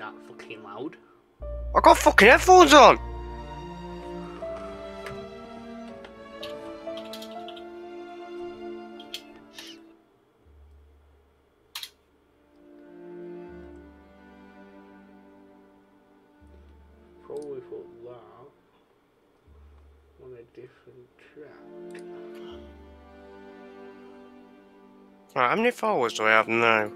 that fucking loud. I got fucking headphones on. Probably put that on a different track. Right, how many followers do I have now?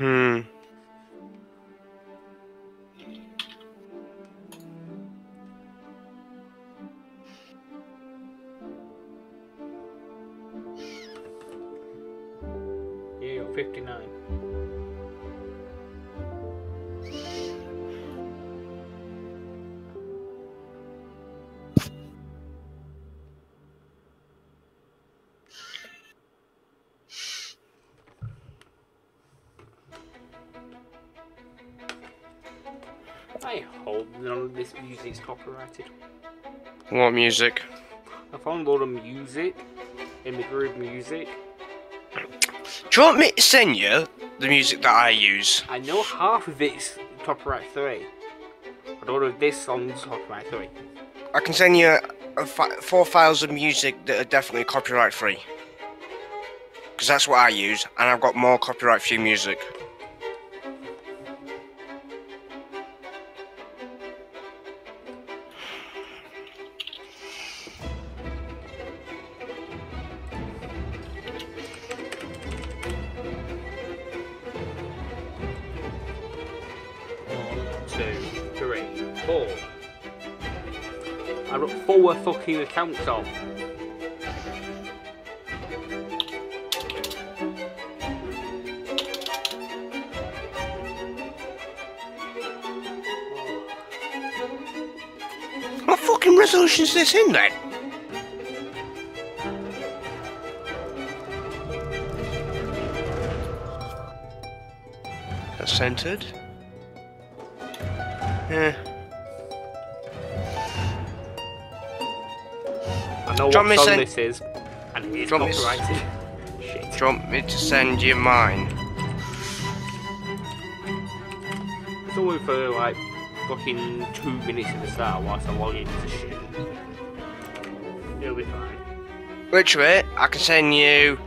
Hmm. What music? I found a lot of music, in the group music. Do you want me to send you the music that I use? I know half of it's copyright 3. I don't know if this song's copyright 3. I can send you four files of music that are definitely copyright free. Because that's what I use, and I've got more copyright free music. Fucking accounts on. What fucking resolution is this in then? That's centered. Yeah. Know what song Mason- this is, and it is copyrighted. Shit. Do you want me to send you mine? It's only for like fucking two minutes at the start whilst I log into shit. It'll be fine. Literally, I can send you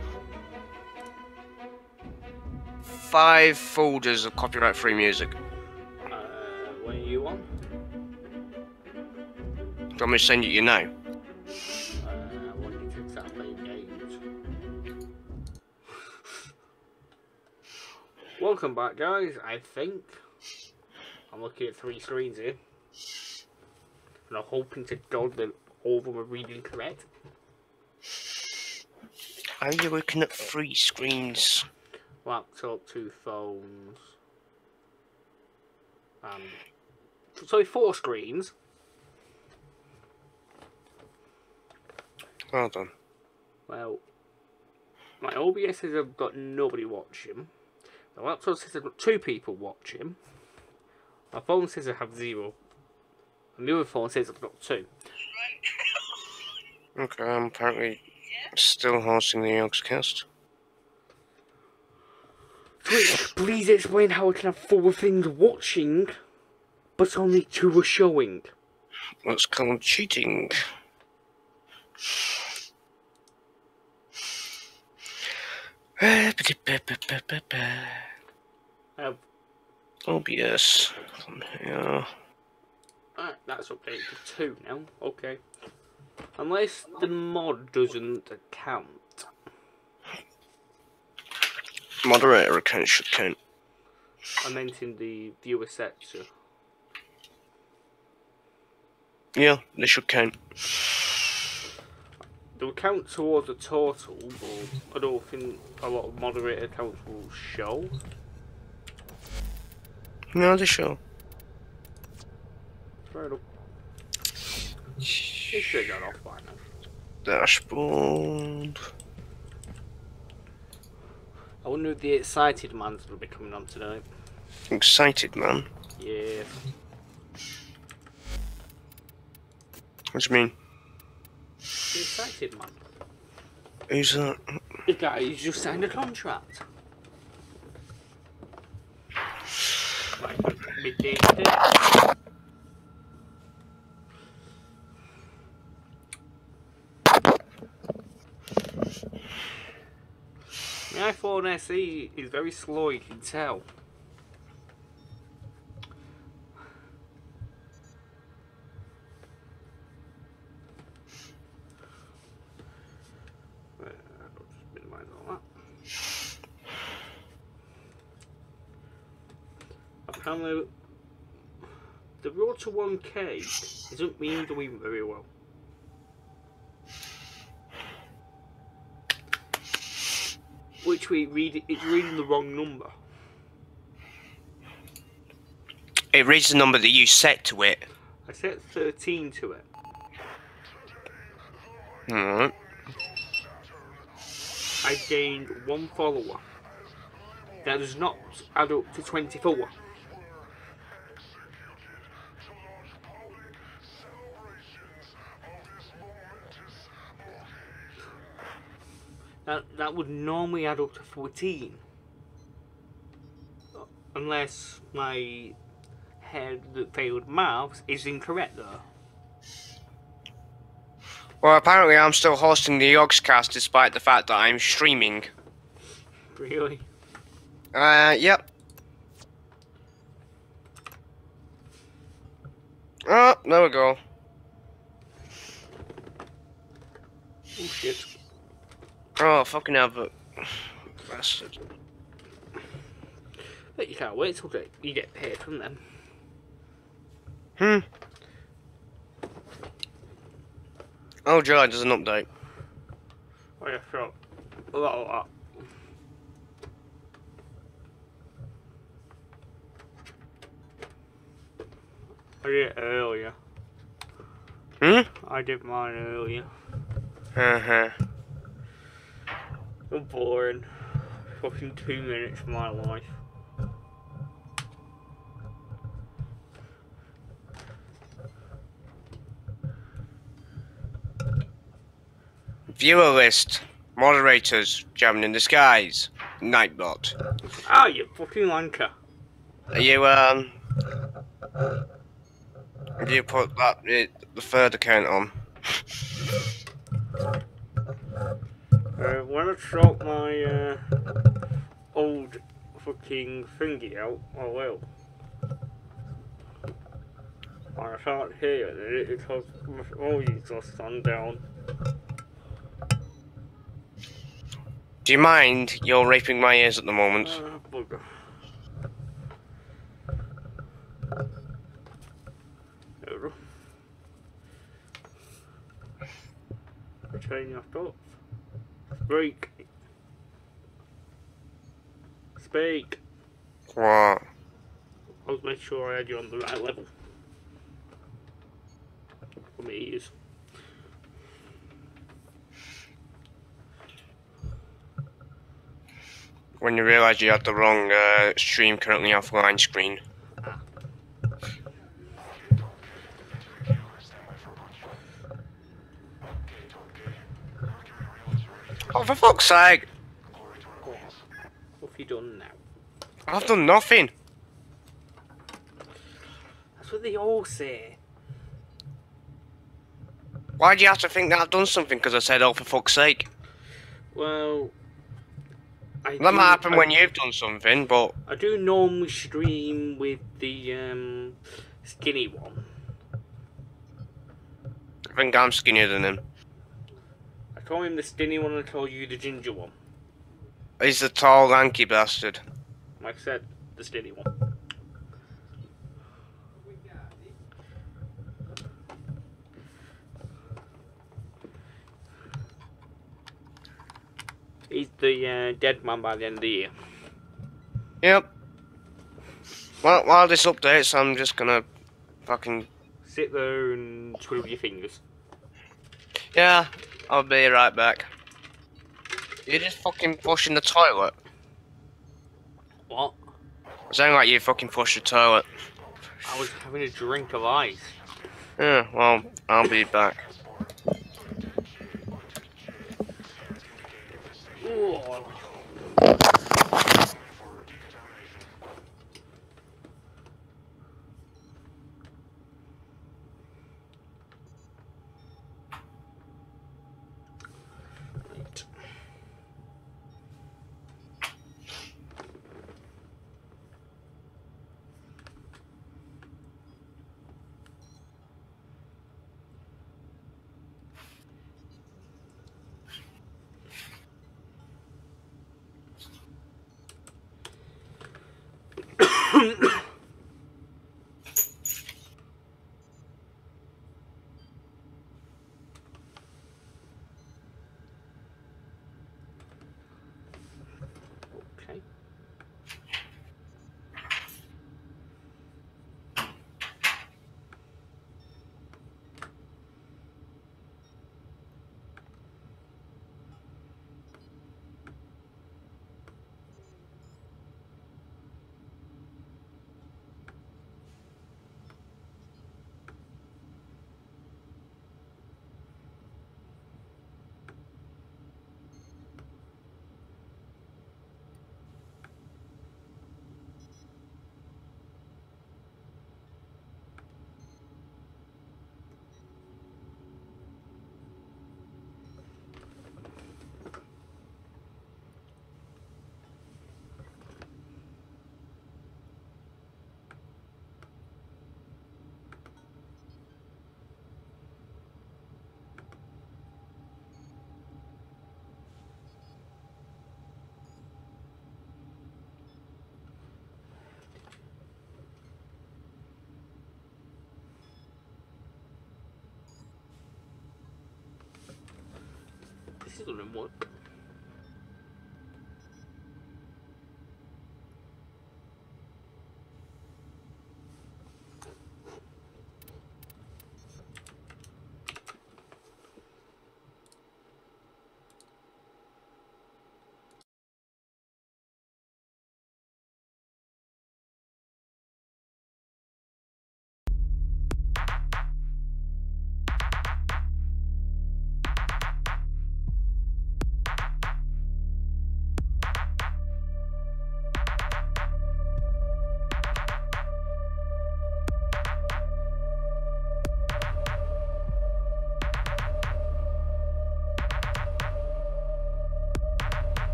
five folders of copyright free music. Uh, when are you on? Do you want me to send it you now? Welcome back, guys. I think I'm looking at three screens here, and I'm hoping to God that all of them are reading correct. Are you looking at three screens? Laptop, two phones, um, sorry, four screens. Well done. Well, my OBS says I've got nobody watching. My laptop says I've got two people watching. My phone says I have zero. And the other phone says I've got two. Okay, I'm apparently still hosting the Yogscast. Please, please explain how I can have four things watching, but only two are showing. That's called cheating. Uh, OBS. Come here. Alright, that's updated to two now. Okay. Unless the mod doesn't count. Moderator account should count. I meant in the viewer sector. Yeah, they should count. They'll count towards the total, but I don't think a lot of moderator accounts will show. No, they should. Fair enough. It should have got off by now. Dashboard. I wonder if the excited man's will be coming on tonight. Excited, man. Yeah. What do you mean? The excited man. Who's that? The guy who's just signed a contract. Today. The iPhone SE is very slow, you can tell. Right, I'll just minimize all that. Apparently, the road to 1K isn't being doing very well. Which we read, it's reading the wrong number. It reads the number that you set to it. I set 13 to it. Alright. I gained one follower. That does not add up to 24. That, that would normally add up to 14. Unless my head that failed maths is incorrect though. Well, apparently I'm still hosting the Yogscast despite the fact that I'm streaming. Really? Uh, yep. Oh, there we go. Oh shit. Oh, fucking hell, but... Bastard. But you can't wait till you get paid from them. Hmm. Oh, Joy, there's an update. Oh yeah, sure. A lot of that. I did it earlier. Hmm? I did mine earlier. Uh-huh. Boring. Fucking two minutes of my life. Viewer list. Moderators. Jamming in the skies. Nightbot. Ah, you fucking wanker. Are you, um... Have you put that, uh, the third account on? Uh, when I sort my uh, old fucking thingy out, I will. I can't hear it because my volume's just gone down. Do you mind you're raping my ears at the moment? Bugger. There we go. Turn your thoughts. Speak. Speak. What? I was making sure I had you on the right level. For my ears. When you realise you had the wrong uh, stream currently offline screen. Oh, for fuck's sake! What have you done now? I've done nothing. That's what they all say. Why do you have to think that I've done something because I said, oh, for fuck's sake? Well, I That do- might happen I- when you've done something, but I do normally stream with the um, skinny one. I think I'm skinnier than him. Call him the skinny one and I call you the ginger one. He's the tall, lanky bastard. Like I said, the skinny one. He's the uh, dead man by the end of the year. Yep. Well, while this updates, I'm just gonna fucking. Sit there and twiddle your fingers. Yeah, I'll be right back. You're just fucking pushing the toilet. What? It sounded like you fucking pushed the toilet. I was having a drink of ice. Yeah, well, I'll be back. Ooh. This doesn't work. the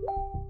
you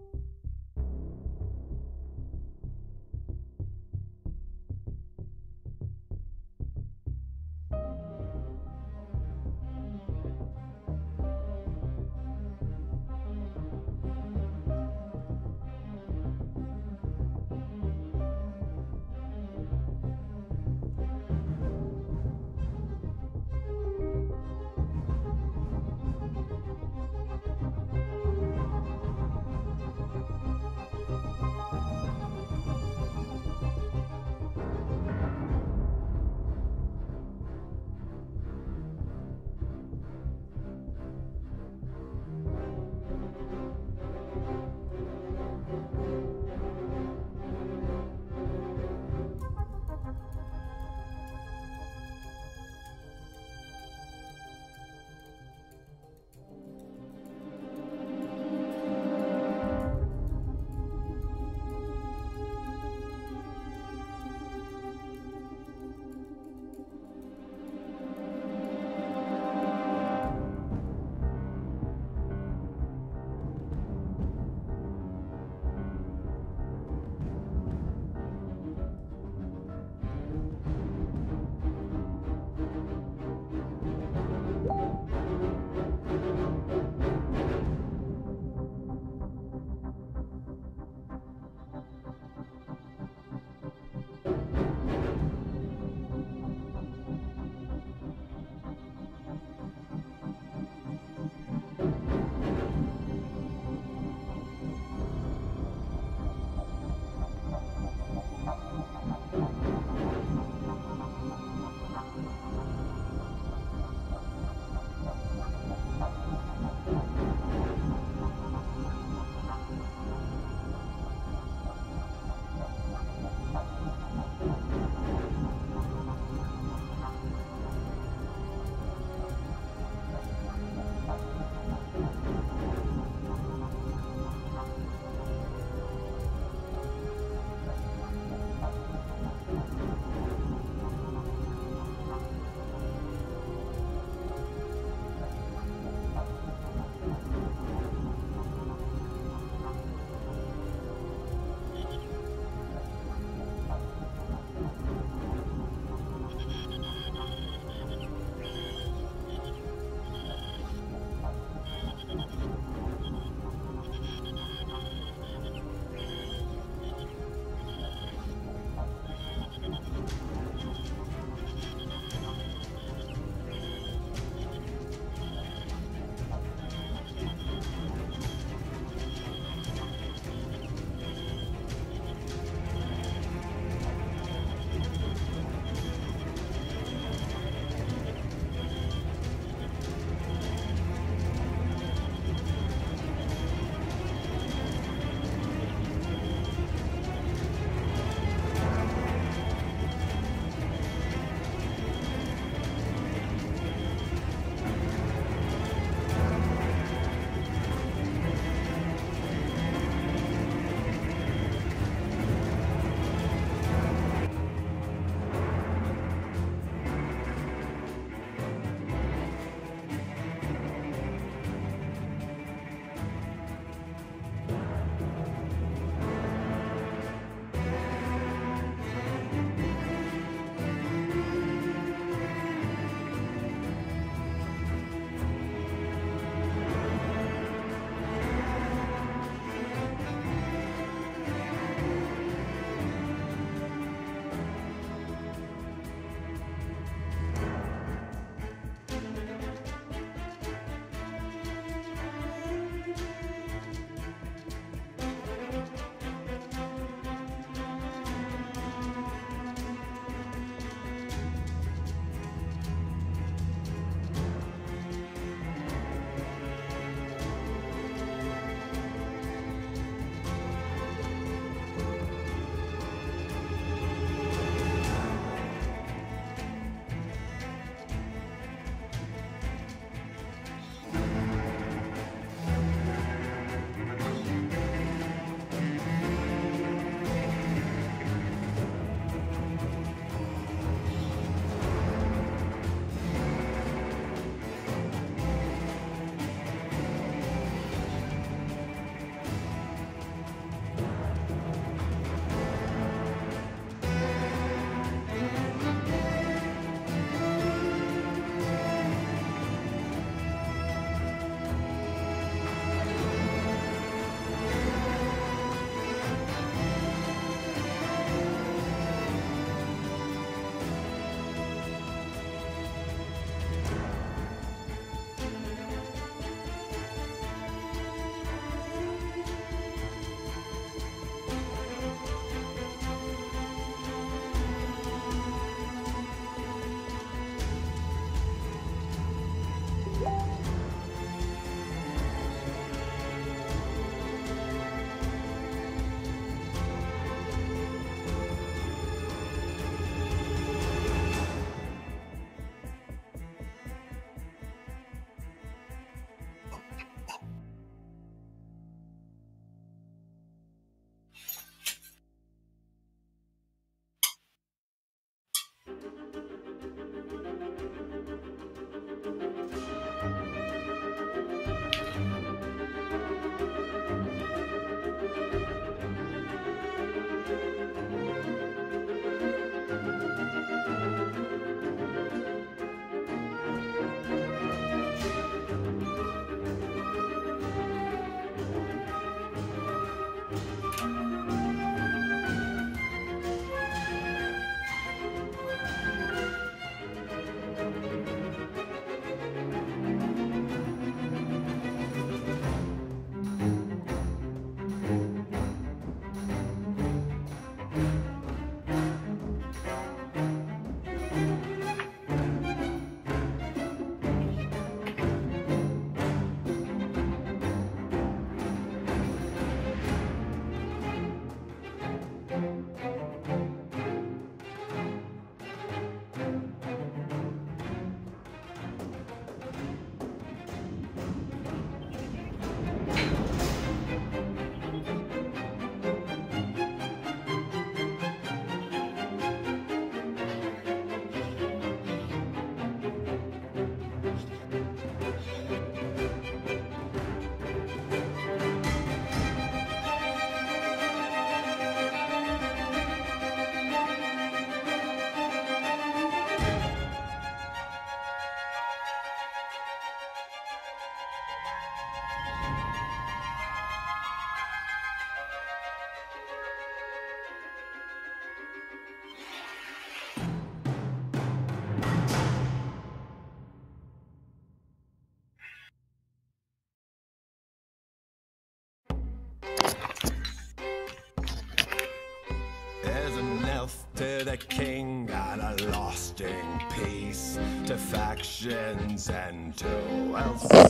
king and a lasting peace to factions and to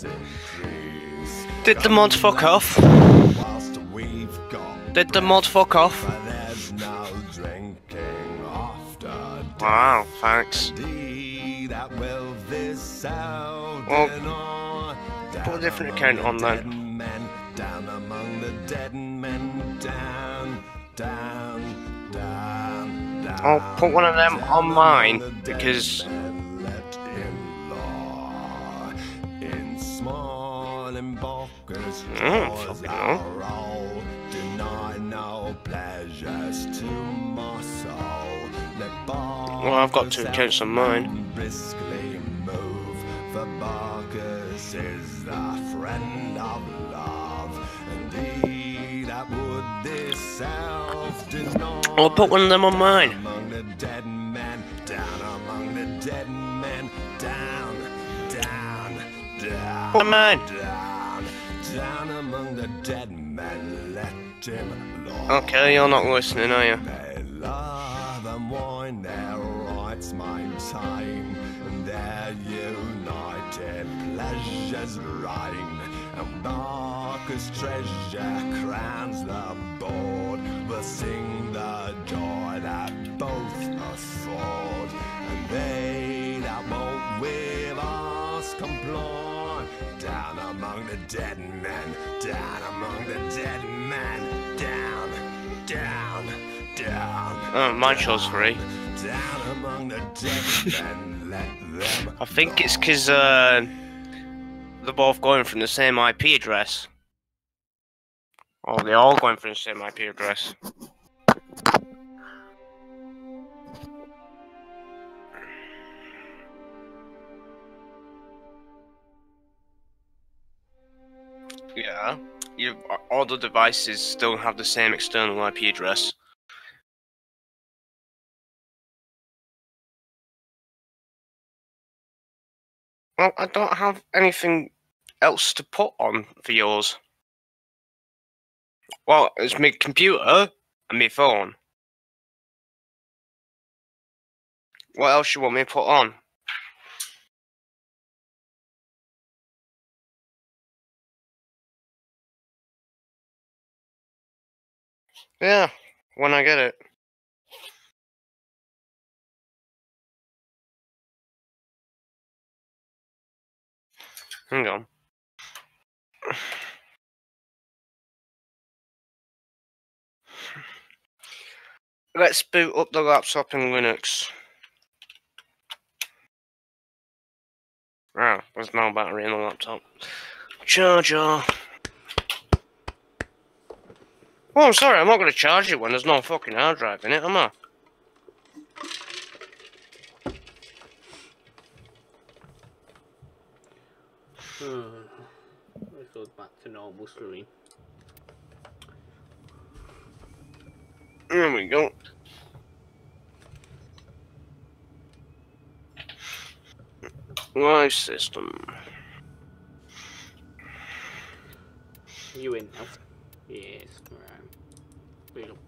increase. Did the mods fuck off? Whilst we've got Did the mod fuck off? there's no drinking after Wow, thanks. D that will this out Well, put a different account on the then. down among the dead men, down, down. I'll put one of them on mine because Mm. Well, I've got two accounts on mine. move, for Bacchus' is the friend of I'll put one of them on mine. Among the dead men, down among the dead men, down, down, down. Mine. Down, down among the dead men, let him. Okay, you're not listening, are you? They love and wine their rights maintain, and their united pleasures reign. And Bacchus' treasure crowns the board, sing the joy that both afford. And they that won't with us comply, down among the dead men, down among the dead men, down, down, down. Oh, mine shows free. Down among the dead men, let them. I think it's because uh, they're both going from the same IP address. Oh, they're all going for the same IP address. Yeah, you, all the devices still have the same external IP address. Well, I don't have anything else to put on for yours. Well, it's my computer and my phone. What else you want me to put on? Yeah, when I get it. Hang on. Let's boot up the laptop in Linux. Ah, there's no battery in the laptop. Charger. Oh, I'm sorry, I'm not going to charge it when there's no fucking hard drive in it, am I? Let's go back to normal screen. There we go. Live system. You in now? Yes. Right. There you go.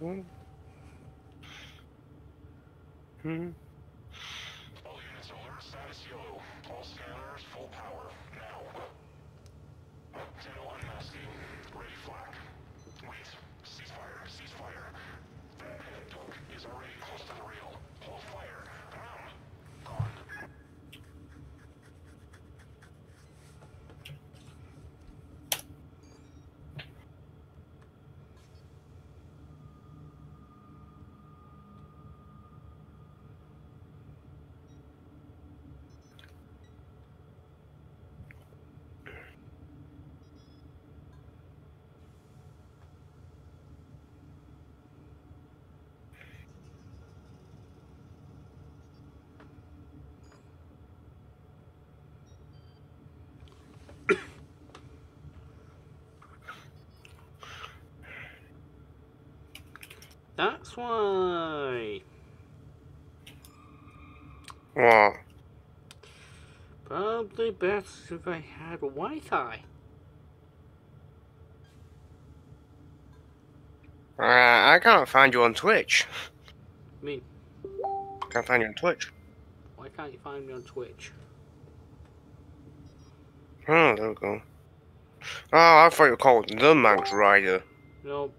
Hmm. Hmm. All units alert status yellow. All scanners full power. Now. Channel unmasking. Ready flak. Wait. Ceasefire. Ceasefire. That head dog is already close to the rail. Hold fire. Down. Gone. That's why. What? Probably best if I had Wi-Fi. Uh, I can't find you on Twitch. I mean, Can't find you on Twitch. why can't you find me on Twitch? Oh, there we go. Oh, I thought you called the Manx Rider. No.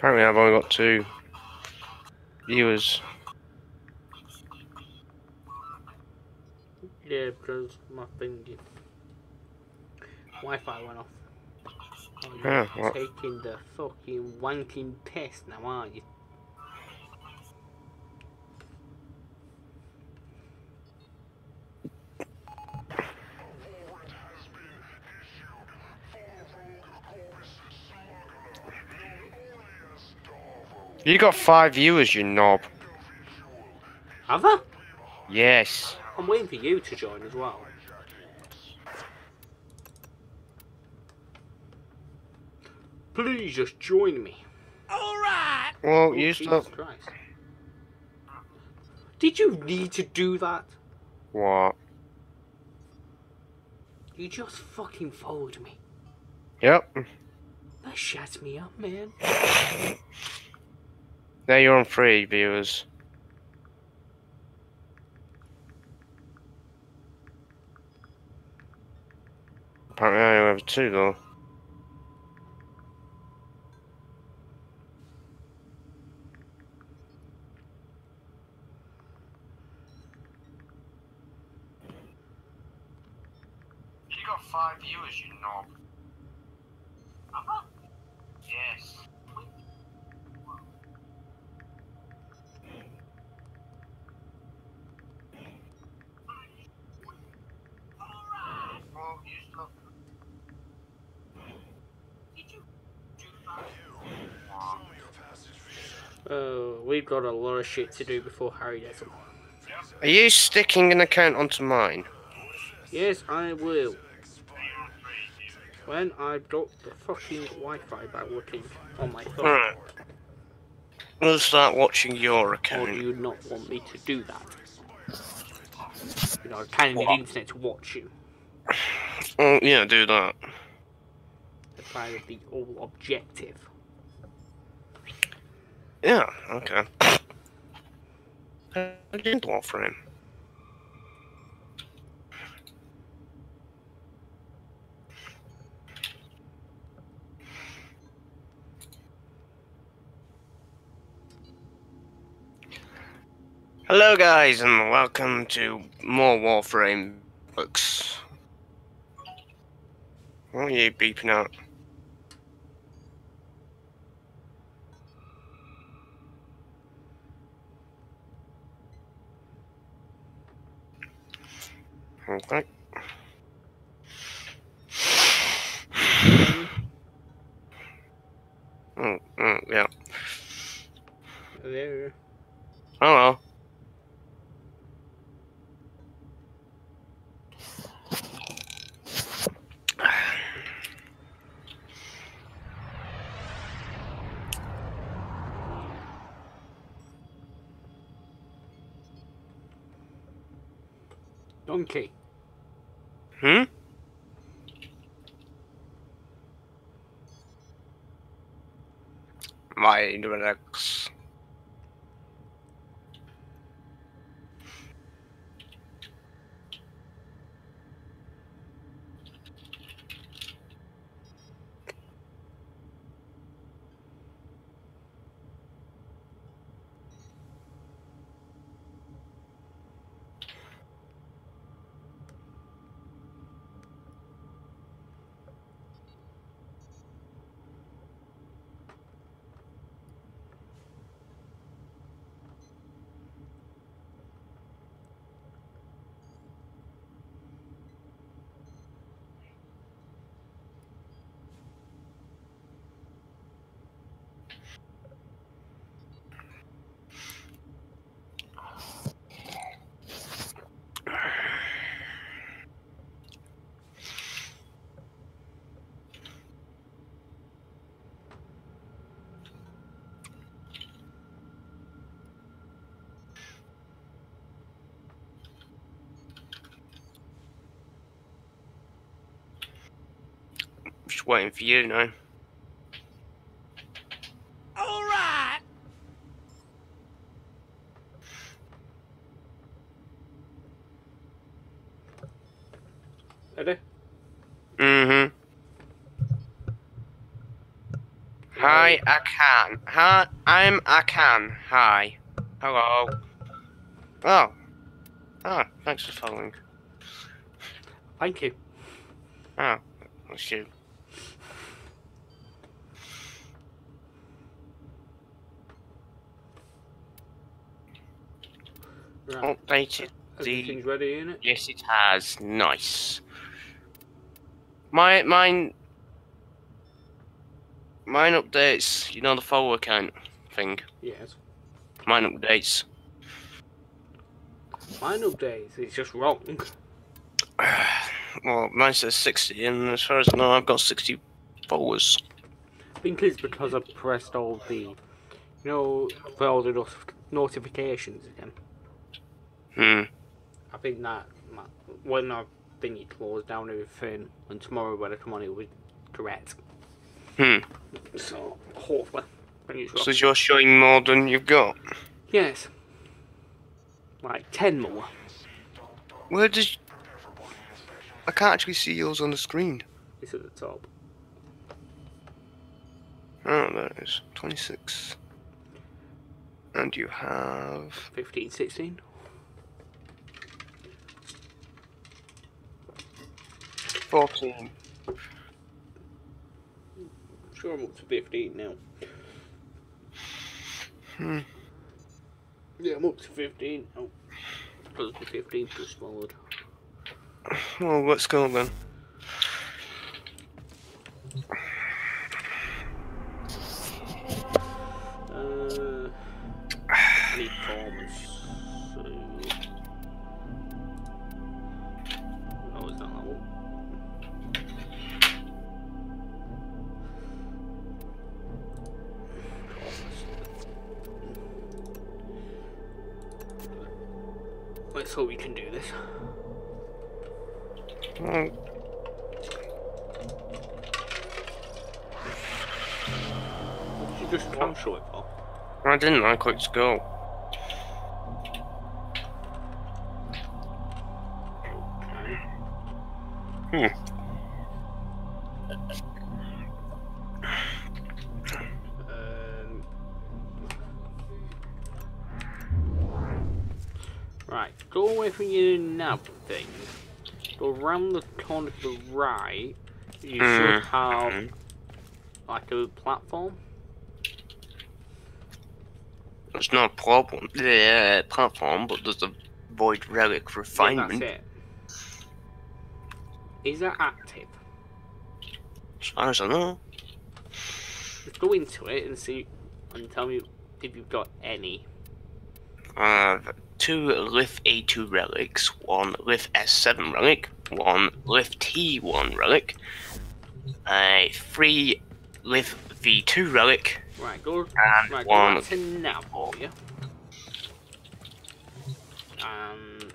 Apparently, I've only got two viewers. Yeah, because my thing. Wi-Fi went off. Oh, you're Yeah, taking the fucking wanking piss now, aren't you? Warrant has been issued for Rogue Corpus smuggler, known only as Darvo. You got five viewers, you knob. Have I? Yes. I'm waiting for you to join as well. Please just join me. Alright! Well, Oh, you Jesus still. Christ. Did you need to do that? What? You just fucking followed me. Yep. That shuts me up, man. There you're on three viewers. Apparently, I only have two though. You got five viewers, you knob. Oh, we've got a lot of shit to do before Harry gets it. Are you sticking an account onto mine? Yes, I will. When I've got the fucking Wi-Fi back working on my phone. Alright. We'll start watching your account. Or do you not want me to do that? You know, I kind of need internet to watch you. Oh, yeah, do that. That's kind of the all objective. Yeah, okay. Hello guys and welcome to more Warframe books. What are you beeping out? Okay. Mm, mm, yeah. There. Hello. Donkey. Hmm? Mind relax. Just waiting for you now. All right. Ready? Mm-hmm. Hi, I can. Hi, I'm I can. Hi. Hello. Oh. Oh, thanks for following. Thank you. Oh, that's you. Updated Everything's ready in it. Yes, it has. Nice. My mine. Mine updates. You know the follower count thing. Yes. Mine updates. Mine updates. It's just wrong. Well, mine says sixty, and as far as I know, I've got sixty followers. I think it's because I pressed all the, you know, for all the not- notifications again. Hmm. I think that when I think it closed down everything, and tomorrow when I come on, it will be correct. Hmm. So hopefully. So you're showing more than you've got. yes, like ten more. Where does? I can't actually see yours on the screen. It's at the top. Oh, there it is. Twenty-six. And you have 15, 16. Fourteen. Sure, I'm up to 15 now. Hmm. Yeah, I'm up to 15 now. Plus the 15 plus forward. Well, let's go then. I clicked go. Hmm. Um, right, go away from your nav thing. Go around the corner to the right. You should have Mhm. like a platform. It's not a problem. Yeah, platform, but there's a void relic Yeah, refinement. that's it. Is that active? as far as I know. Just go into it and see, and tell me if you've got any. I have two Lith A2 relics, one Lith S7 relic, one Lith T1 relic, a three Lith V2 relic, Right, go. and Right, go one. back to nav for you. And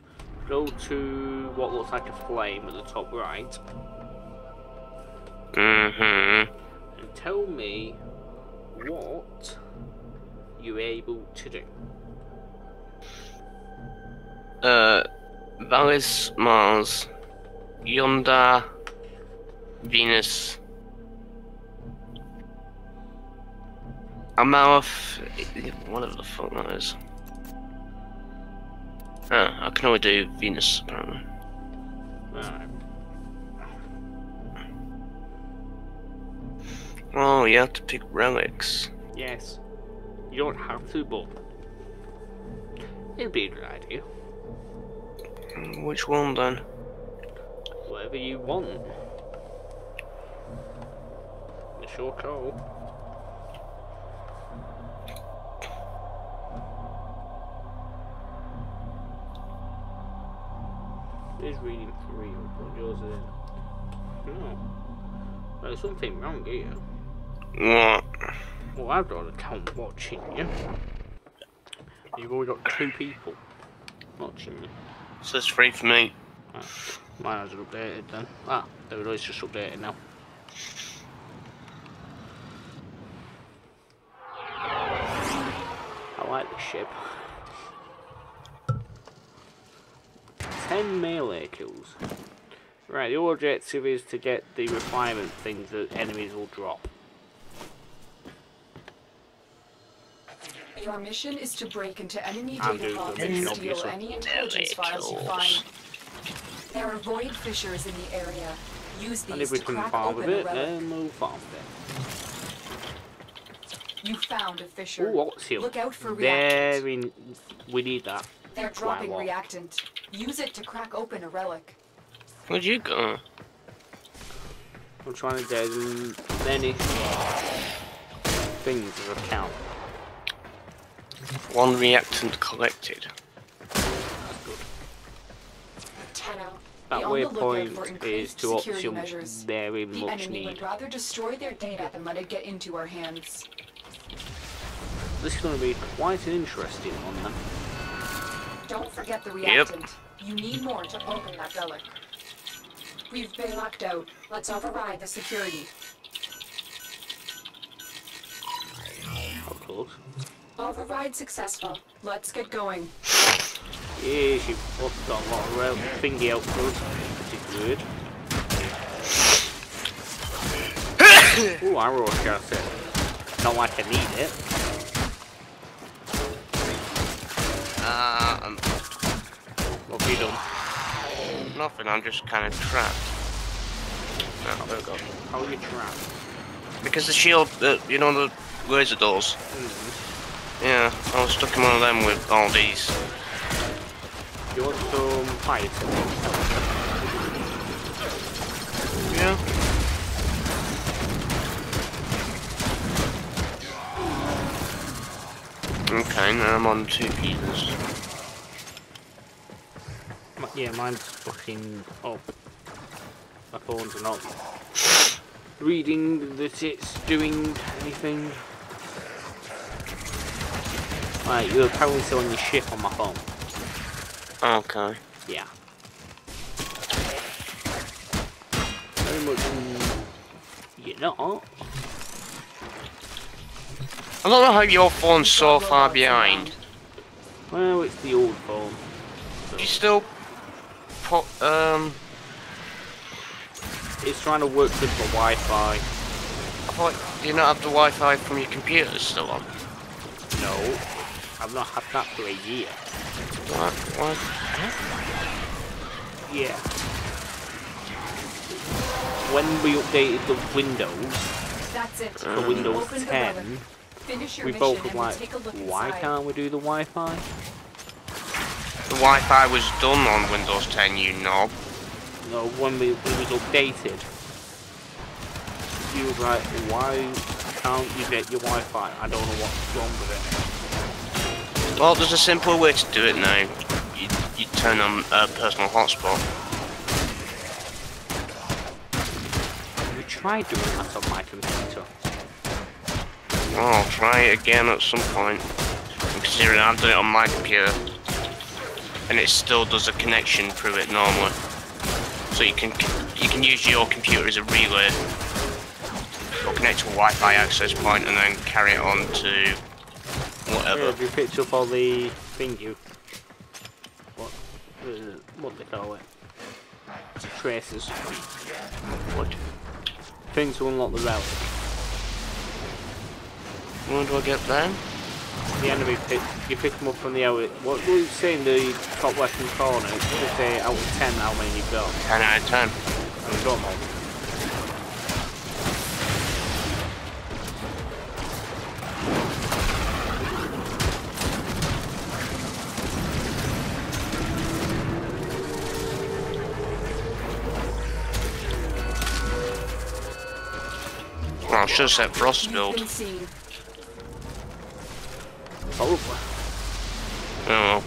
go to what looks like a flame at the top right. Mm-hmm. and tell me what you're able to do. Uh, Valis, Mars, Yonder, Venus, Amalf, whatever the fuck that is. Oh, I can only do Venus, apparently. Oh, you have to pick relics. Yes. You don't have to, but it'd be a good idea. Which one then? Whatever you want. It's your call. It is reading for real, but yours isn't. No. There's something wrong here. What? Well, I've got a count watching you. You've already got two people watching you. So it's free for me. Right. Mine hasn't updated then. Ah, there we go, it's just updated now. I like the ship. 10 melee kills. Right, the objective is to get the refinement things that enemies will drop. Your mission is to break into enemy I'm data doing vaults the and steal obviously. any intelligence files you find. There are void fissures in the area. Use And these if we to can crack farm a open a bit, relic. then we'll farm a bit. You found a fissure. Ooh, what's here? Look out for reactant. Very... We need that. They're dropping lot. reactant. Use it to crack open a relic. Where'd you go? I'm trying to get as many things as I can. One reactant collected. That's good. Tenno. That Be on the lookout for waypoint is to security option measures. very The much enemy need. would rather destroy their data than let it get into our hands. This is going to be quite an interesting one then. Don't forget the Yep. reactant. You need more to open that relic. We've been locked out. Let's override the security. Override successful. Let's get going. Yes, you've both got a lot of rail thingy out for us, which is good. Ooh, arrow chassis. Not like I need it. Uh, um, Done? nothing, I'm just kind of trapped. Oh, there we go. How are you trapped? Because the shield, you know the laser doors? Mm-hmm. Yeah, I was stuck in one of them with all these. You want some fight? Yeah. Okay, now I'm on two pieces. M- Yeah, mine's fucking up. My phone's not reading that it's doing anything. Right, you're apparently still on your ship on my phone. Okay. Yeah. Very much. mm, You're not. I don't know how your phone's so far behind. Well, it's the old phone. so You still put, um, It's trying to work with the Wi-Fi. I thought, do you not have the Wi-Fi from your computer still on? No, I've not had that for a year. What? What? Yeah. When we updated the Windows That's it. for Windows Open the 10, Finish your we both were like, take a look why can't we do the Wi-Fi? The Wi-Fi was done on Windows 10, you knob. No, when we, it was updated, you was like, why can't you get your Wi-Fi? I don't know what's wrong with it. Well, there's a simpler way to do it now. You, you turn on a personal hotspot. We tried doing that on my computer. Well, I'll try it again at some point. Considering I've done it on my computer. And it still does a connection through it normally. So you can you can use your computer as a relay. Or connect to a Wi-Fi access point and then carry it on to Yeah, whatever. have you picked up all the thing you... What, uh, what they call it? Traces. What? Things to unlock the relic. Where do I get them? The enemy pick, you pick them up from the out. What were you saying? The top left hand corner. It's just say out of ten how many you've got. 10 out of 10. I've got them. Oh, well, I should have set Frost You've build. Probably. Oh.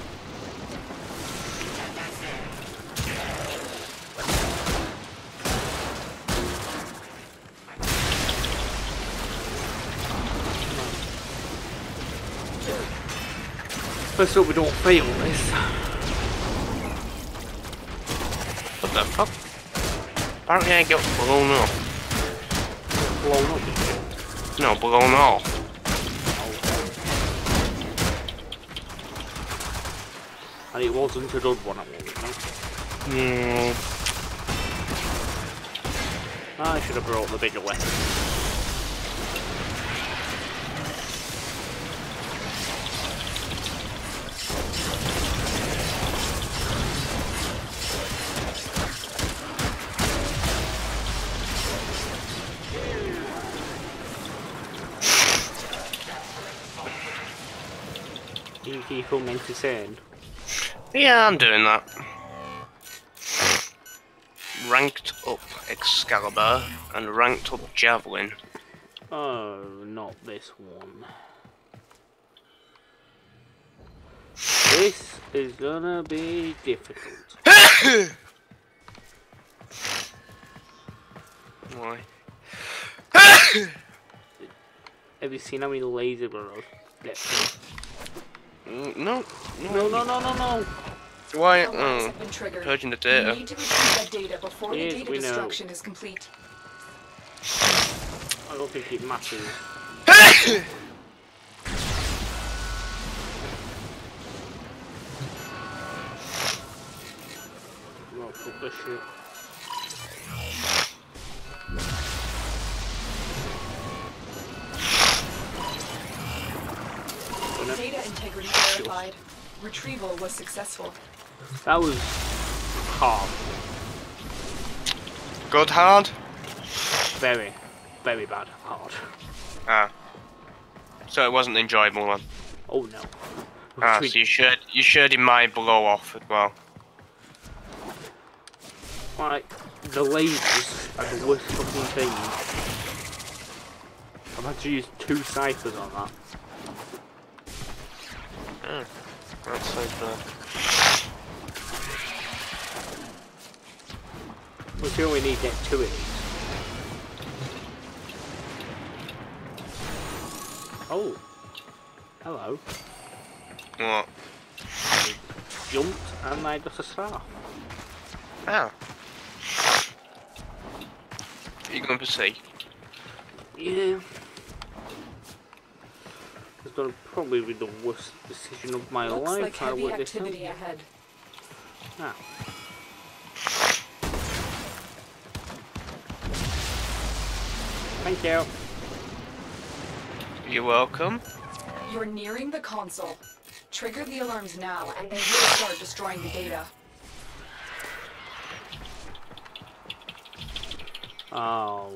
Let's hope we don't fail this. What the fuck? Apparently I got blown up. Blown up. No, blown off. And it wasn't a good one at one point. Yeah. I should have brought the bigger weapon. You keep on entertained. Yeah, I'm doing that. Ranked up Excalibur and ranked up Javelin. Oh, not this one. This is gonna be difficult. Why? Have you seen how many laser? Yeah. Mm, No, No, no, no, no, no. Why? Alarms Oh, have been triggered. purging the We data. need to retrieve that data before Yes, the data we know. destruction is complete. I don't think it matters. Well, fuck this shit. Data integrity verified. Retrieval was successful. That was hard. Good hard? Very, very bad hard. Ah. So it wasn't enjoyable then. Oh no. Ah, so you shared you shared in my blow off as well. Like, the lasers are the worst fucking thing. I've had to use two ciphers on that. That's so bad. We can only need to get two of these. Oh. Hello. What? Jumped and I got a star. Ah. you going for C? Yeah. It's gonna probably be the worst decision of my Looks life. like I heavy work this out. activity ahead. Ah. Thank you. You're welcome. You're nearing the console. Trigger the alarms now, and they will start destroying the data. Oh.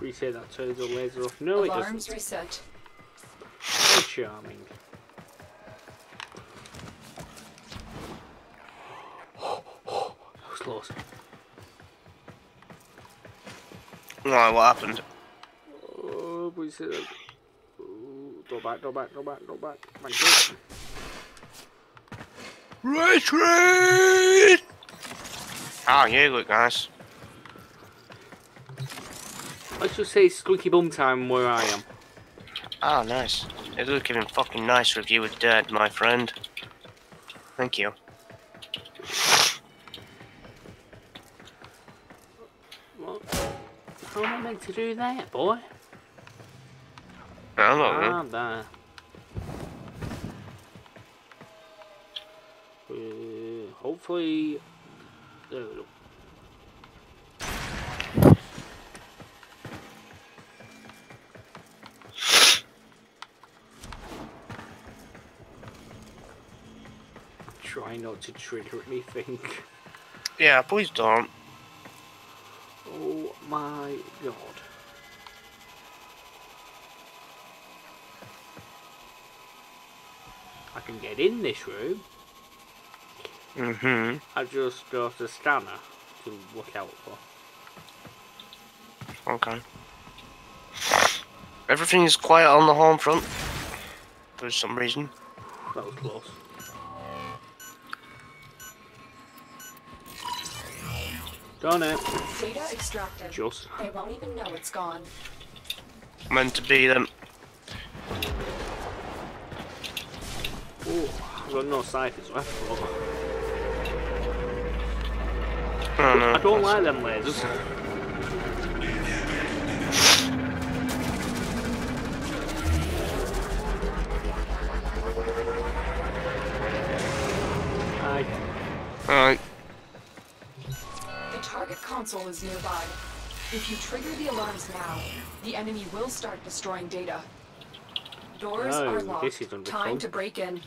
Reset that turns the laser off. No, it doesn't. reset. So charming. that was close. Why, what happened? Oh, reset that. Ooh, Go back, go back, go back, go back. My God. Retreat! Ah, yeah, look, guys. Let's just say squeaky bum time where I am. Ah, nice. You're looking a fucking nice review of Dead, my friend. Thank you. What? How am I meant to do that, boy? I don't know. Ah, there. Uh, hopefully. There we go. Try not to trigger anything. Yeah, please don't. Oh my god. I can get in this room. Mm-hmm. I just got a scanner to look out for. Okay. Everything is quiet on the home front. For some reason. That was close. Done it. Data extracted. Just. They won't even know it's gone. Meant to be them. Oh, I've got no ciphers left. But... Oh no. I don't like them lasers. Aye. Alright. The target console is nearby. If you trigger the alarms now, the enemy will start destroying data. Doors Oh, are locked. Time to break in.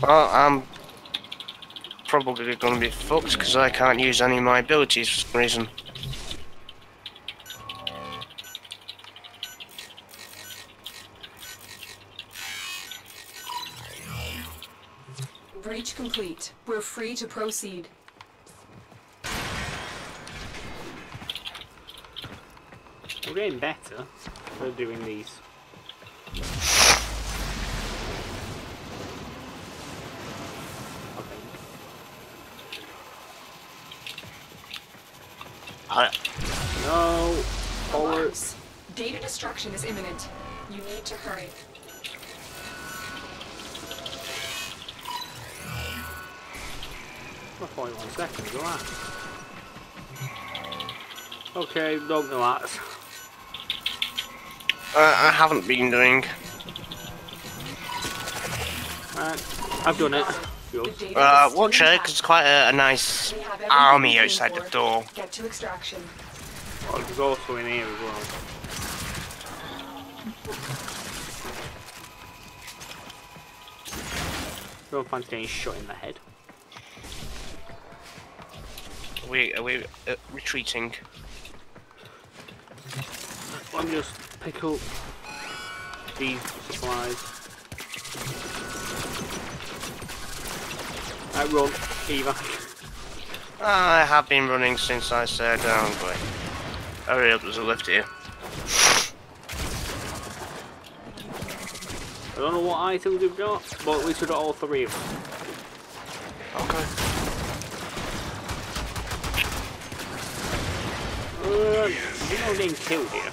Well, I'm probably going to be fucked because I can't use any of my abilities for some reason. Breach complete. We're free to proceed. We're getting better at doing these. I think. I, No. Forward. Alarms. Data destruction is imminent. You need to hurry. For 41 seconds, alright. Okay, don't relax. Uh, I haven't been doing. Right, I've done it. The Good. data Uh, watch out, 'cause because it's quite a, a nice We have everything army we came outside the door. Get to extraction. Oh, there's also in here as well. Don't fancy getting shot in the head. Are we, are we uh, retreating? Let me just pick up these supplies. Right, run, Eva. I have been running since I said, down, boy. Hurry up, there's a lift here. I don't know what items we've got, but at least we've got all three of them. Okay. Uh, you know getting killed here.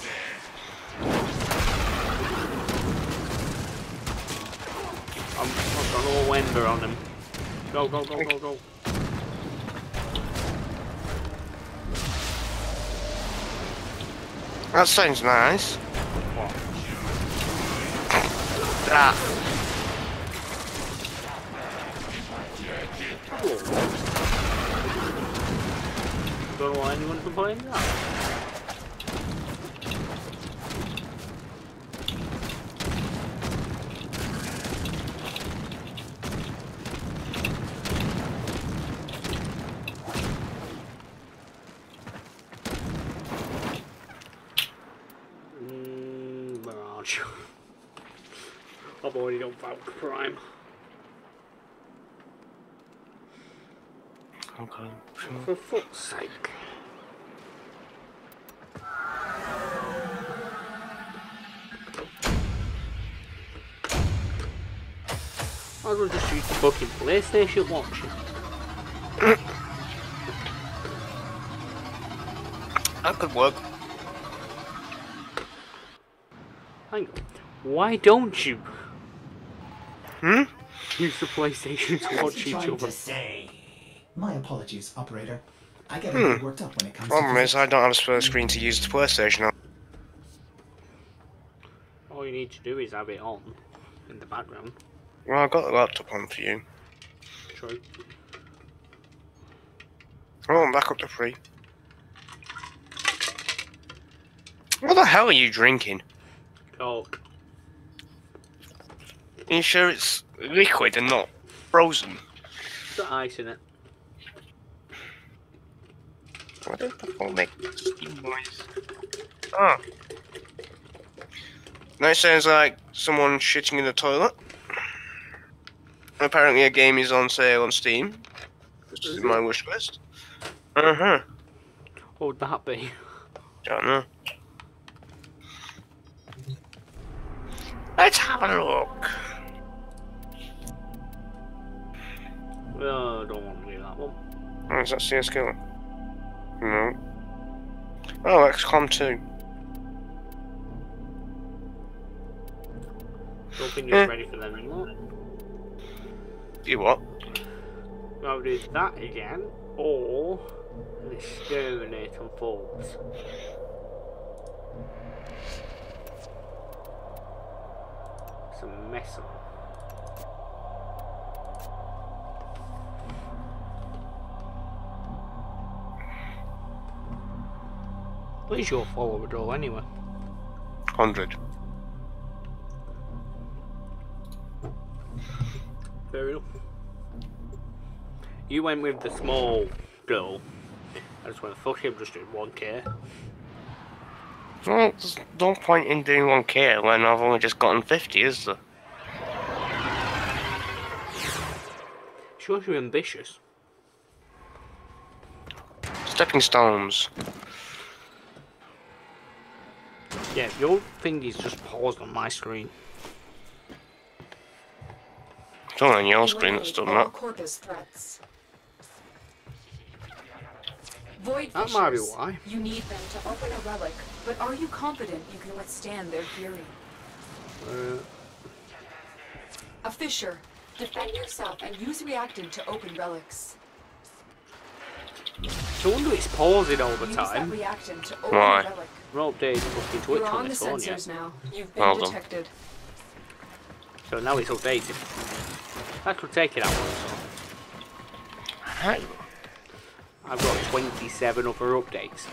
I'm, I've got all Wender on them. Go, go, go, go, go. That sounds nice. What? Ah, Don't want anyone to complain that. Mm, Mirage. I've already done Valk Prime. okay. For fuck's sake. Might as well just use the fucking PlayStation watch. That could work. Hang on. Why don't you Hmm? use the PlayStation to What's watch he each trying other? to say? My apologies, operator. I get a Hmm. worked up when it comes Problem to is, I don't have a spare screen to use the PlayStation on. All you need to do is have it on in the background. Well, I've got the laptop on for you. True. Oh, I'm back up to three. What the hell are you drinking? Coke. Are you sure it's liquid and not frozen? Got ice in it. What does the phone make steam noise? Oh. That sounds like someone shitting in the toilet. Apparently a game is on sale on Steam. This is my wish list. Uh-huh. What would that be? Don't know. Let's have a look. Oh, I don't want to do that one. Oh, is that CSGO? No. Oh, XCOM 2. Don't think you're Eh. ready for them anymore. You what? Now do that again, or the exterminate unfolds. It's a mess up. What is your follower though anyway? 100. Fair enough. You went with the small girl. I just went, fuck him, just doing 1k. Well, there's no point in doing 1k when I've only just gotten 50, is there? Shows you're ambitious. Stepping stones. Yeah, your thing is just paused on my screen. It's only on your screen that's done that. Corpus threats. Void That might be fissures. why. You need them to open a relic, but are you confident you can withstand their fury? Uh, A fissure. Defend yourself and use reactant to open relics. no wonder it's pausing all the use that time. reactant to open Why? A relic. We're updating fucking Twitch You're on on the this phone yet. sensors now. You've been Well done. So now it's updated. That could take it out. How? I've got 27 other updates.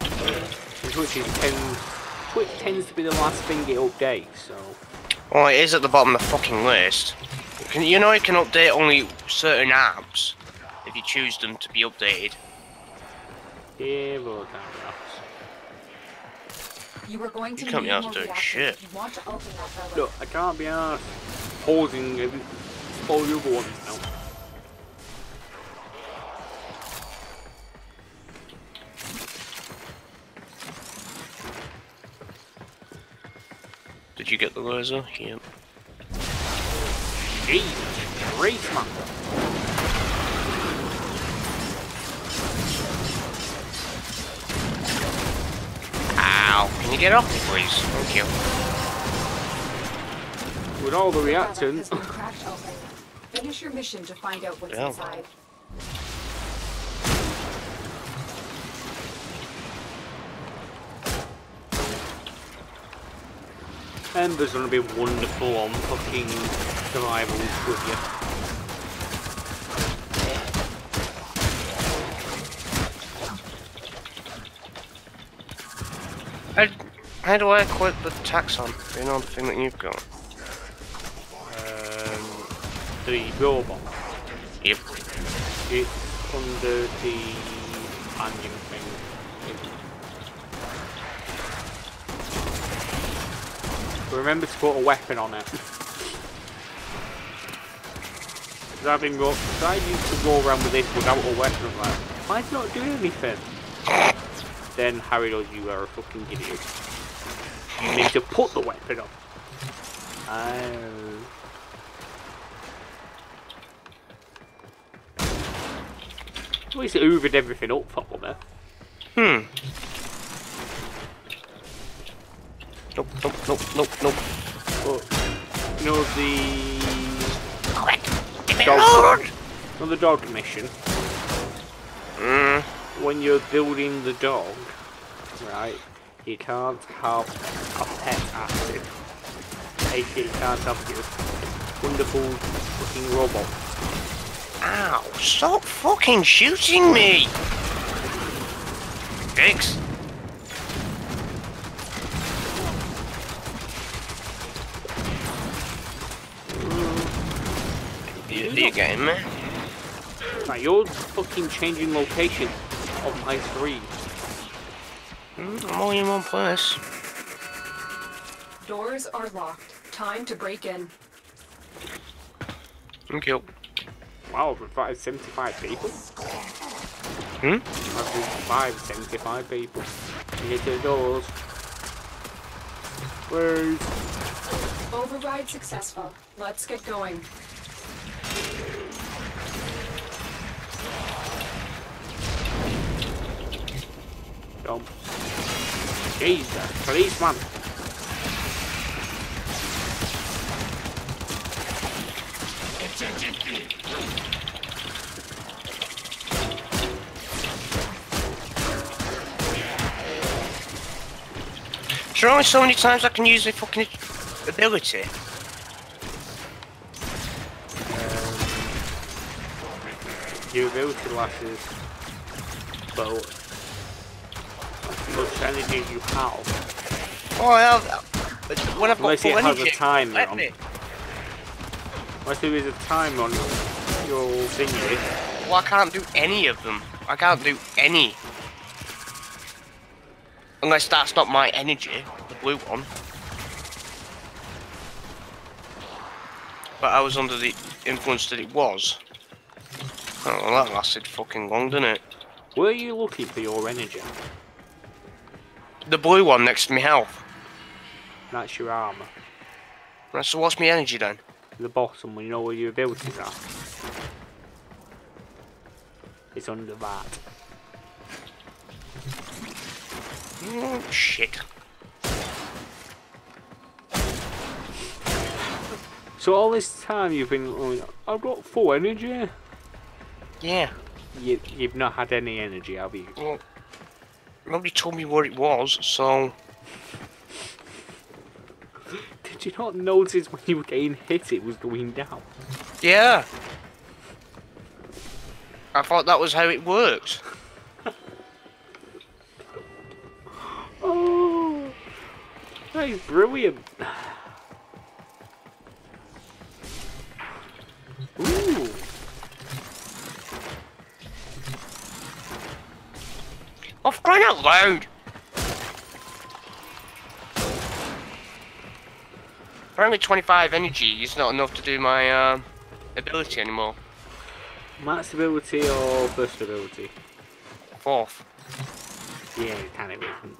And Twitch is tends, Twitch tends to be the last thing it updates, so Well, it is at the bottom of the fucking list. You know it can update only certain apps if you choose them to be updated. yeah, well, that You are going to You can't be asked doing reactant shit. if you want to open that relic. Look, I can't be arsed pausing and all the other ones now. Did you get the laser? Yep. Jesus, race Ow! Can you get off me, please? Thank you. With all the The relic reactants, been cracked open. Finish your mission to find out what's Yeah. inside. Ember's gonna be wonderful on fucking survival with you. How, how do I equip the taxon? You know the thing that you've got? Um, the robot. Yep. It's under the onion thing. Remember to put a weapon on it. 'Cause I've been go- I used to go around with this without a weapon. I'm like, why is it not doing anything? Then Harry knows you are a fucking idiot. You need to put the weapon on. Oh. At least it hoovered everything up properly. Hmm. Nope, nope, nope, nope, nope. But you know the Quick! Give me dog, know the dog mission. Hmm. When you're building the dog, right? You can't have a pet acid. aka you can't have your wonderful fucking robot. Ow! Stop fucking shooting me! Dicks! You, you getting me? Right, you're fucking changing location of my three. Hmm, I'm only in one place. Doors are locked. Time to break in. Thank you. Wow, for five, 75 people? Hmm? I've been five, 75 people. You get to the doors. Where's... Override successful. Let's get going. Dumb. Jesus, policeman. There's only so many times I can use my fucking ability. Um, ability lashes. But energy you have. Oh, I have. But when I've got Unless full it has a timer on. me. Unless there is a time on your thingy. Well, I can't do any of them. I can't do any. Unless that's not my energy, the blue one. But I was under the influence that it was. Oh, well, that lasted fucking long, didn't it? Were you looking for your energy? The blue one next to me health. That's your armor. Right, so what's my energy then? the bottom when you know where your abilities are. It's under that. Oh, shit. So all this time you've been going, I've got full energy. Yeah. You, you've not had any energy, have you? Well, nobody told me where it was, so... Did you not notice when you were getting hit it was going down? Yeah. I thought that was how it worked. Oh, that is brilliant. Ooh, For crying out loud! Apparently 25 energy is not enough to do my uh, ability anymore. max ability or burst ability? Fourth. Yeah, it kind of isn't.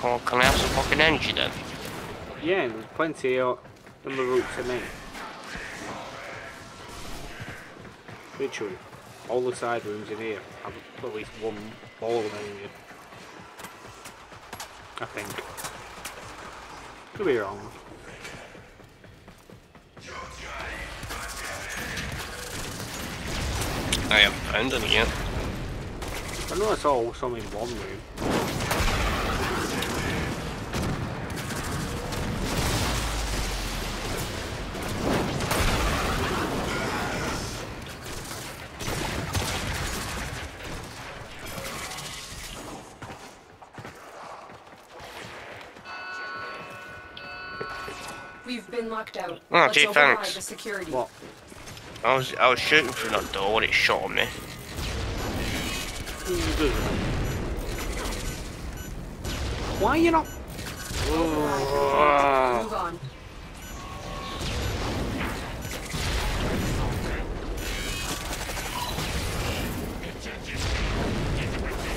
Can, I have some fucking energy then? Yeah, there's plenty of in the route to me. Literally, all the side rooms in here have at least one ball of energy. I think. Could be wrong. I found any yet. I know I saw some in one room. We've been locked out. Oh, Let's gee, thanks. the security. What? I was I was shooting through that door when it shot me. Why are you not? Move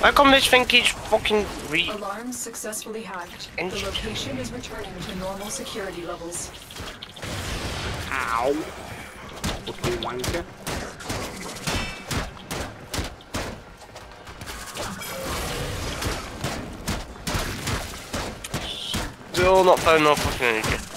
How come this thing keeps fucking re- Alarms successfully hacked. The location is returning to normal security levels. Ow! Fucking wanker. Still not found no fucking energy.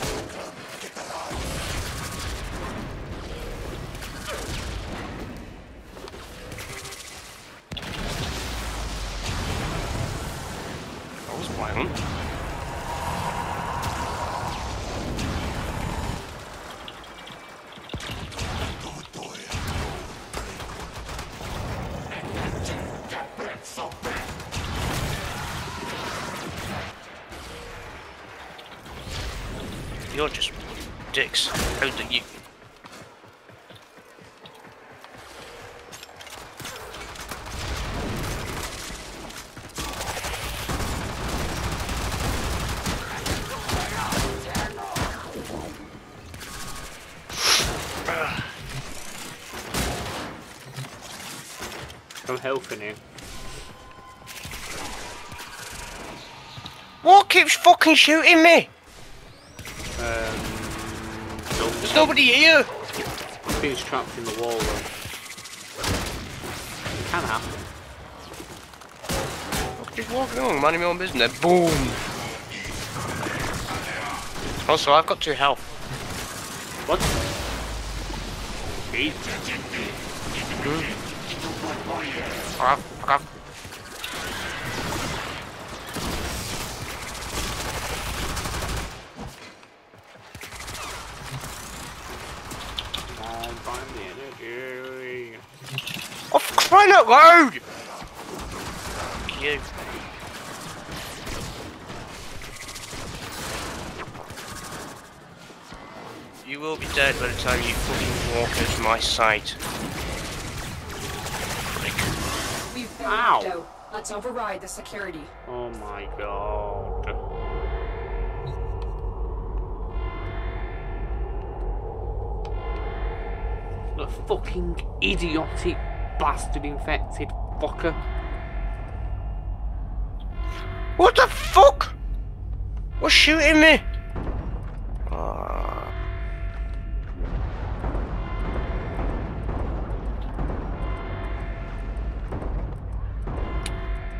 Fucking shooting me? Um, There's nobody here. Things trapped in the wall though. It can happen. Just walking along, minding my own business. Boom. Also, I've got two health. What? Jeez. Fuck off, fuck off. Come on, find the energy. Oh, for crying out loud! Fuck you. You will be dead by the time you fucking walk out of my sight. Prick. We've been Ow. locked out. Let's override the security. Oh my god. The fucking idiotic bastard infected fucker. What the fuck? What's shooting me?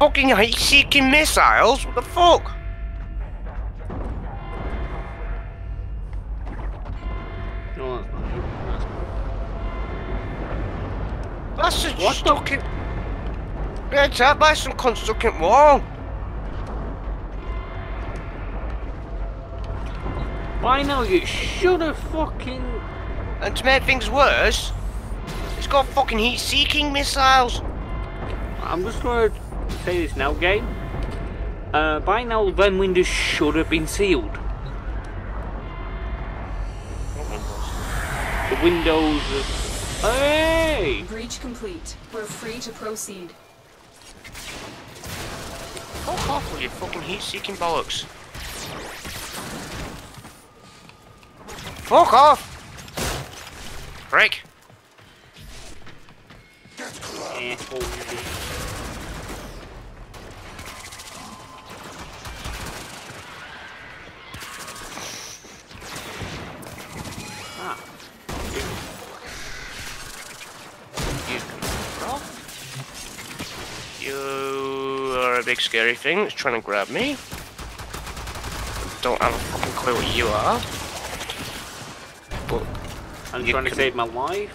Fucking heat-seeking missiles? What the fuck? No, that's not you. That's That's just What the- stuck in... By some in wall. By now you should have fucking. And to make things worse, it's got fucking heat-seeking missiles. I'm just gonna say this now, game. Uh, by now, them windows should have been sealed. The windows. Hey! Breach complete. We're free to proceed. Fuck off with your fucking heat-seeking bollocks. Fuck off! Break. Asshole. Ah. You can off. You are a big scary thing that's trying to grab me. Don't have a fucking clue what you are. But, I'm trying to save my life.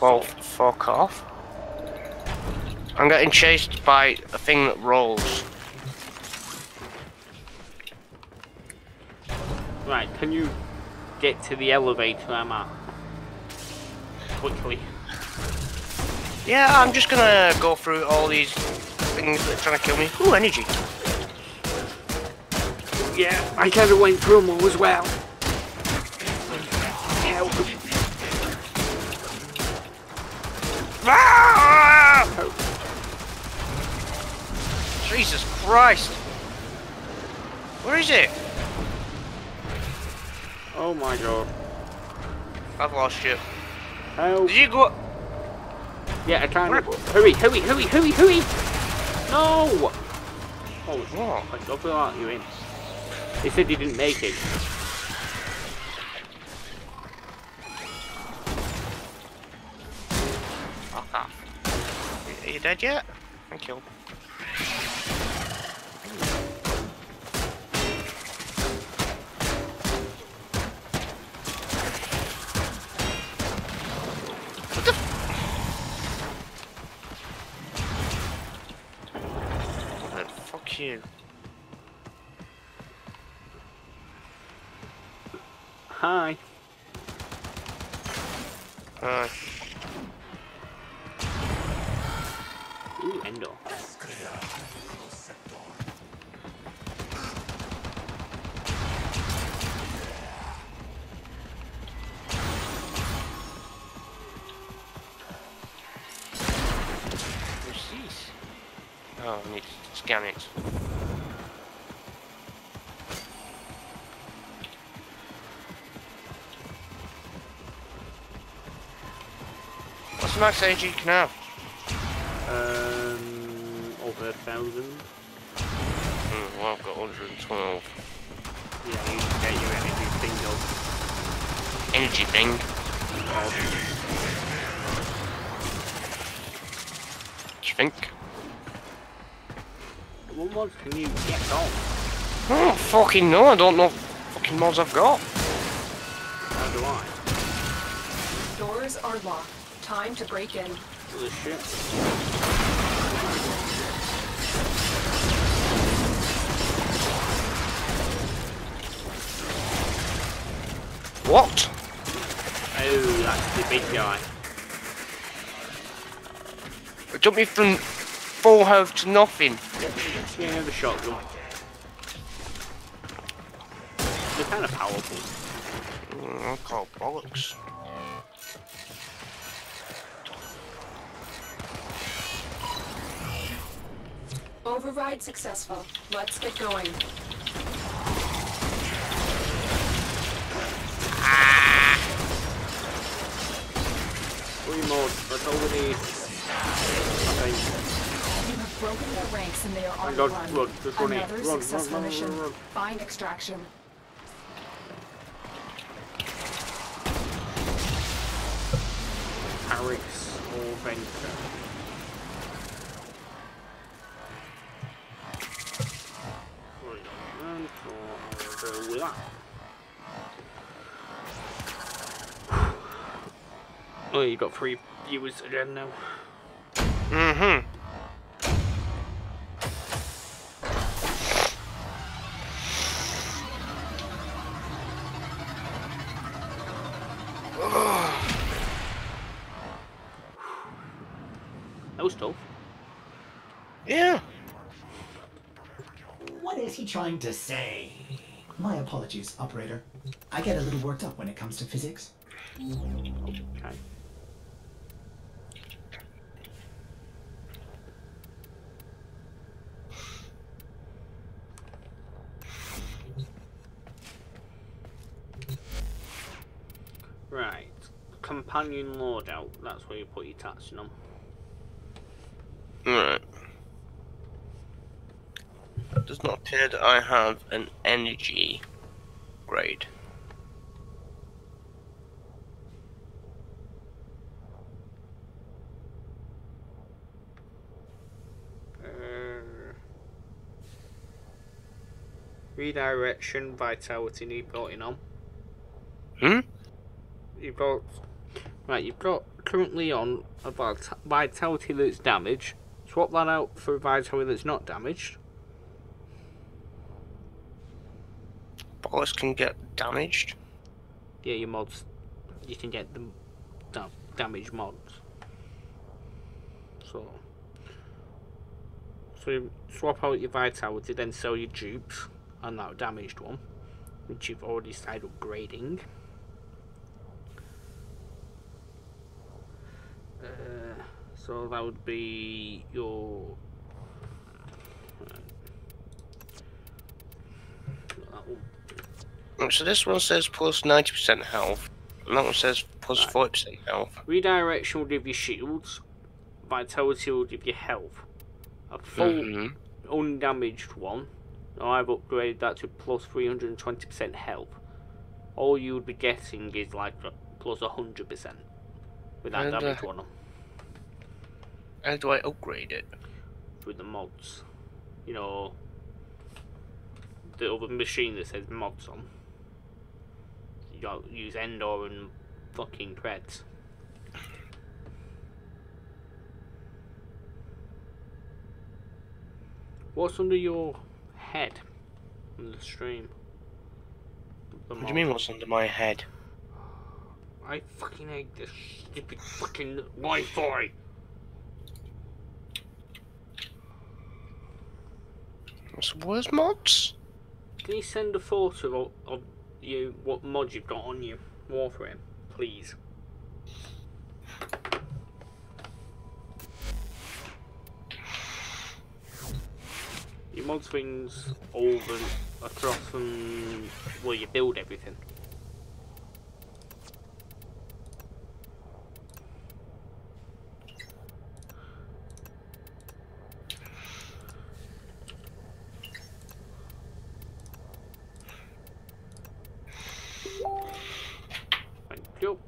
well, fuck off. I'm getting chased by a thing that rolls. Right, can you get to the elevator I'm at? Quickly. Yeah, I'm just gonna go through all these things that are trying to kill me. Ooh, energy. Yeah, I kind of went through them as well. Help. Ah! Jesus Christ! Where is it? Oh my god. I've lost you. Help. Did you go? Yeah, I can't. Hurry, hurry, hurry, hurry, hurry! No! Oh, What? I don't like you in. They said you didn't make it. Fuck off. Are you dead yet? Thank you. Max energy you can have? Um, over a thousand. Hmm, well, I've got 112. Yeah, you get your energy thing up. Energy thing. Do you think? What mods can you get on? Oh, fucking no, I don't know what fucking mods I've got. How do I? Doors are locked. Time to break in. Holy shit. What? Oh, that's the big guy. It took me from full health to nothing. Yeah, the shotgun. They're kind of powerful. Mm, I call bollocks. Override successful. Let's get going. That's all we need. Okay. You have broken their ranks and they are on the run. run. Another Run, successful run, mission. Find extraction. Paris or Oh, you got three viewers again now. Mm-hmm. That was tough. Yeah. What is he trying to say? My apologies, operator. I get a little worked up when it comes to physics. Okay. Right. Companion loadout. That's where you put your tats on. Alright. Does not appear that I have an energy grade. Uh, redirection, vitality need putting on. Hmm? You've got right. You've got currently on a vit- vitality that's damaged. Swap that out for a vitality that's not damaged. Bollocks can get damaged. Yeah, your mods. You can get them da- damage mods. So. So you swap out your vitality, then sell your dupes on that damaged one, which you've already started upgrading. Uh, so that would be your. So this one says plus 90% health, and that one says plus Right. 40% health. Redirection will give you shields. Vitality will give you health. A full Mhm. undamaged one. Now I've upgraded that to plus 320% health. All you would be getting is like a plus 100% with that And, uh, damage one on How do I upgrade it? with the mods. You know, the other machine that says mods on. You use Endo and fucking creds. What's under your head on the stream? The What do you mean what's under my head? I fucking hate this stupid fucking Wi-Fi. So where's mods? Can you send a photo of, of you, what mod you've got on you, Warframe, please? Your mod things over across from where you build everything. Thank you.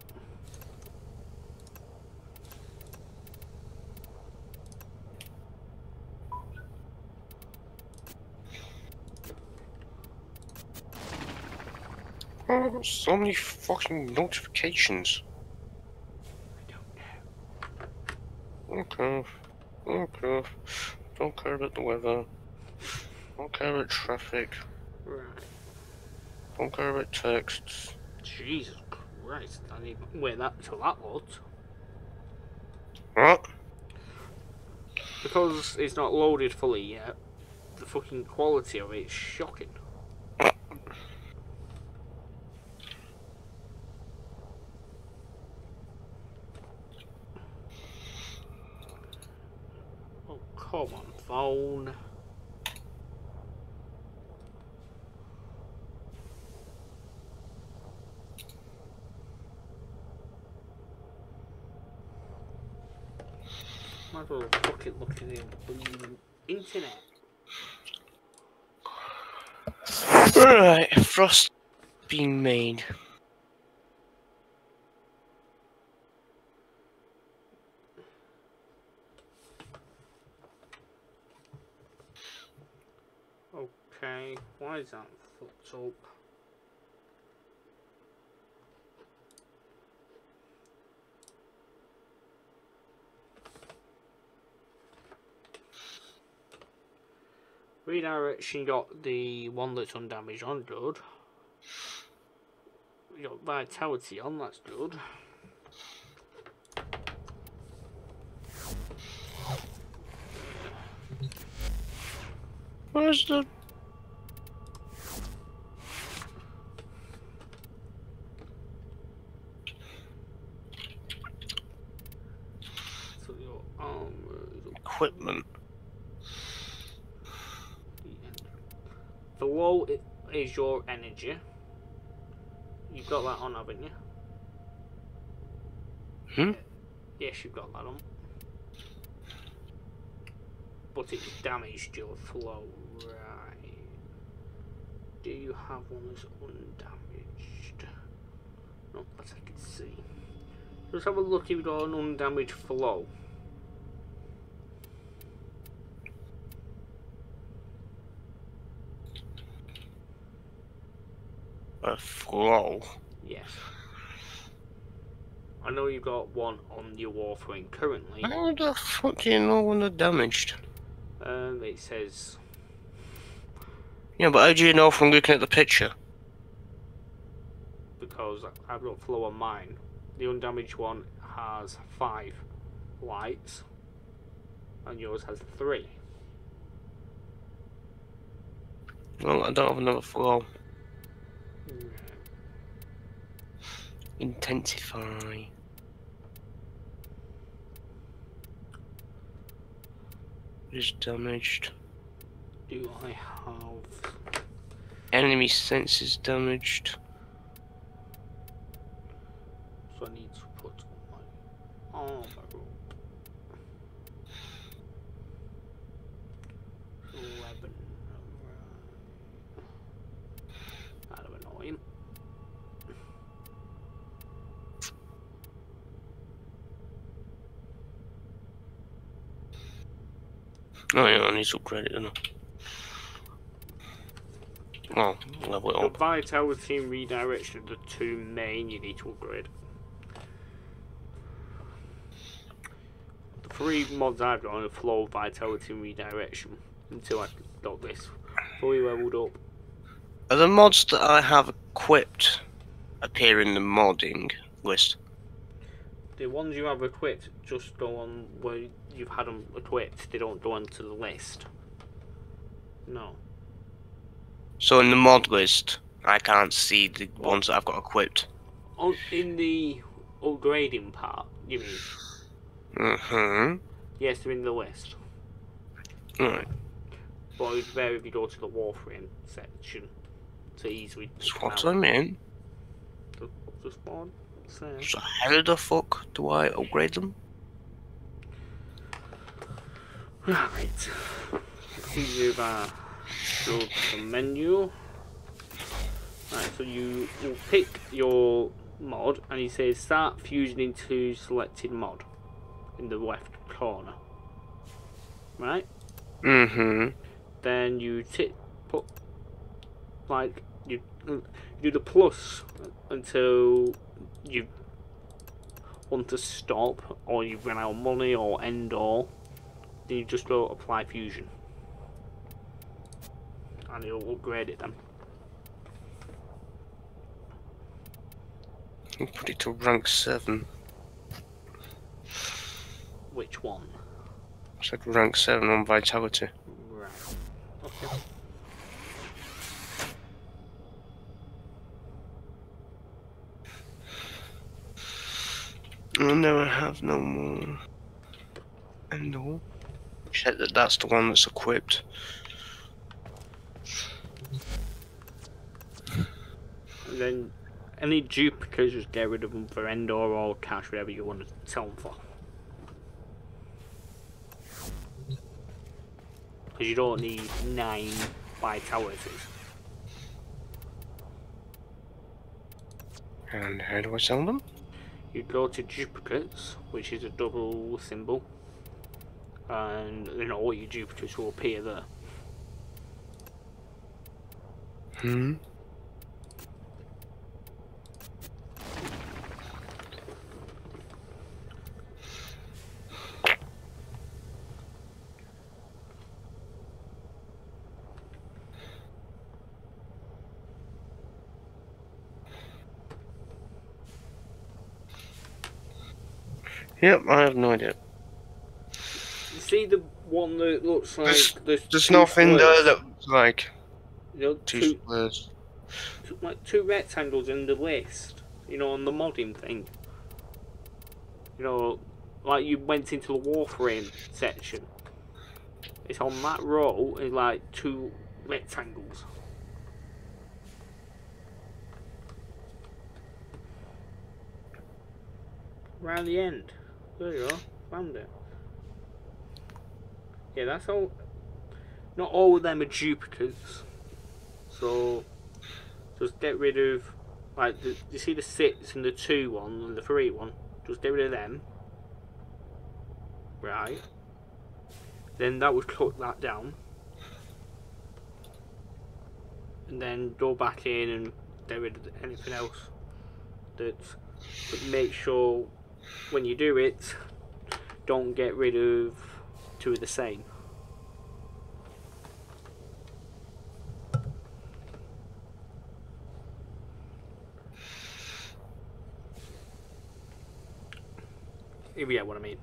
Oh, so many fucking notifications. I don't know. Okay. Okay. Don't care about the weather. Don't care about traffic. Right. Don't care about texts. Jesus Christ, I need wait that till that loads. What? Because it's not loaded fully yet, the fucking quality of it is shocking. Oh, come on, phone. Might as well fucking look at the blooming internet. Frost being made. Okay, why is that fucked up? Redirection got the one that's undamaged on, good. Vitality on, that's good. Where's the So your armor equipment? the it is your energy. You've got that on, haven't you? Hmm? Yes, you've got that on. But it's damaged your flow, right? Do you have one that's undamaged? Not that I can see. Let's have a look if you've got an undamaged flow. Flow. Yes. I know you've got one on your Warframe currently. How the fuck do you know when they're damaged? Um, it says Yeah, but how do you know from looking at the picture? because I've got flow on mine. The undamaged one has five lights, and yours has three. Well, I don't have another flow. Intensify. Is damaged. Do I have? Enemy senses damaged. So I need to put my armor up. Eleven. Right. Kind of annoying. Oh yeah, I need to upgrade it, don't I? Oh, level it The up. vitality and redirection are the two main you need to upgrade. The three mods I've got are flow, vitality and redirection until I got this fully leveled up. Are the mods that I have equipped appear in the modding list? The ones you have equipped just go on where you've had them equipped, they don't go onto the list. No. So in the mod list, I can't see the ones that I've got equipped. On, in the upgrading part, you mean? Mm-hmm. Yes, they're in the list. Right. But it's better if you go to the Warframe section to easily. That's what out. I just one. So, So how the fuck do I upgrade them? right. See you uh, go to the menu. Right, so you will pick your mod and it says start fusion into selected mod in the left corner. Right? Mm-hmm. Then you tick put like you you do the plus until you want to stop, or you've run out of money, or end all. Then you just go apply fusion, and it'll upgrade it then. I'll put it to rank 7. Which one? I said rank 7 on vitality. Right. Okay. I never have no more. And all. Check that that's the one that's equipped. And then any duplicates, just get rid of them for Endo or cash, whatever you want to sell them for. Because you don't need nine vitalities. And how do I sell them? You go to duplicates, which is a double symbol, and then all your duplicates will appear there. Hmm. Yep, I have no idea. You see the one that looks like There's- there's, There's nothing there that looks like You know, two two, squares. two- like two rectangles in the list. You know, on the modding thing. You know, like you went into the Warframe section. It's on that row. It's like two rectangles. Around the end. There you go. Found it. Yeah, that's all. Not all of them are duplicates. So, just get rid of, like, the, you see the six and the two one and the three one? Just get rid of them. Right. Then that would cut that down. And then go back in and get rid of anything else. That's, but make sure when you do it, don't get rid of two of the same. If you get what I mean.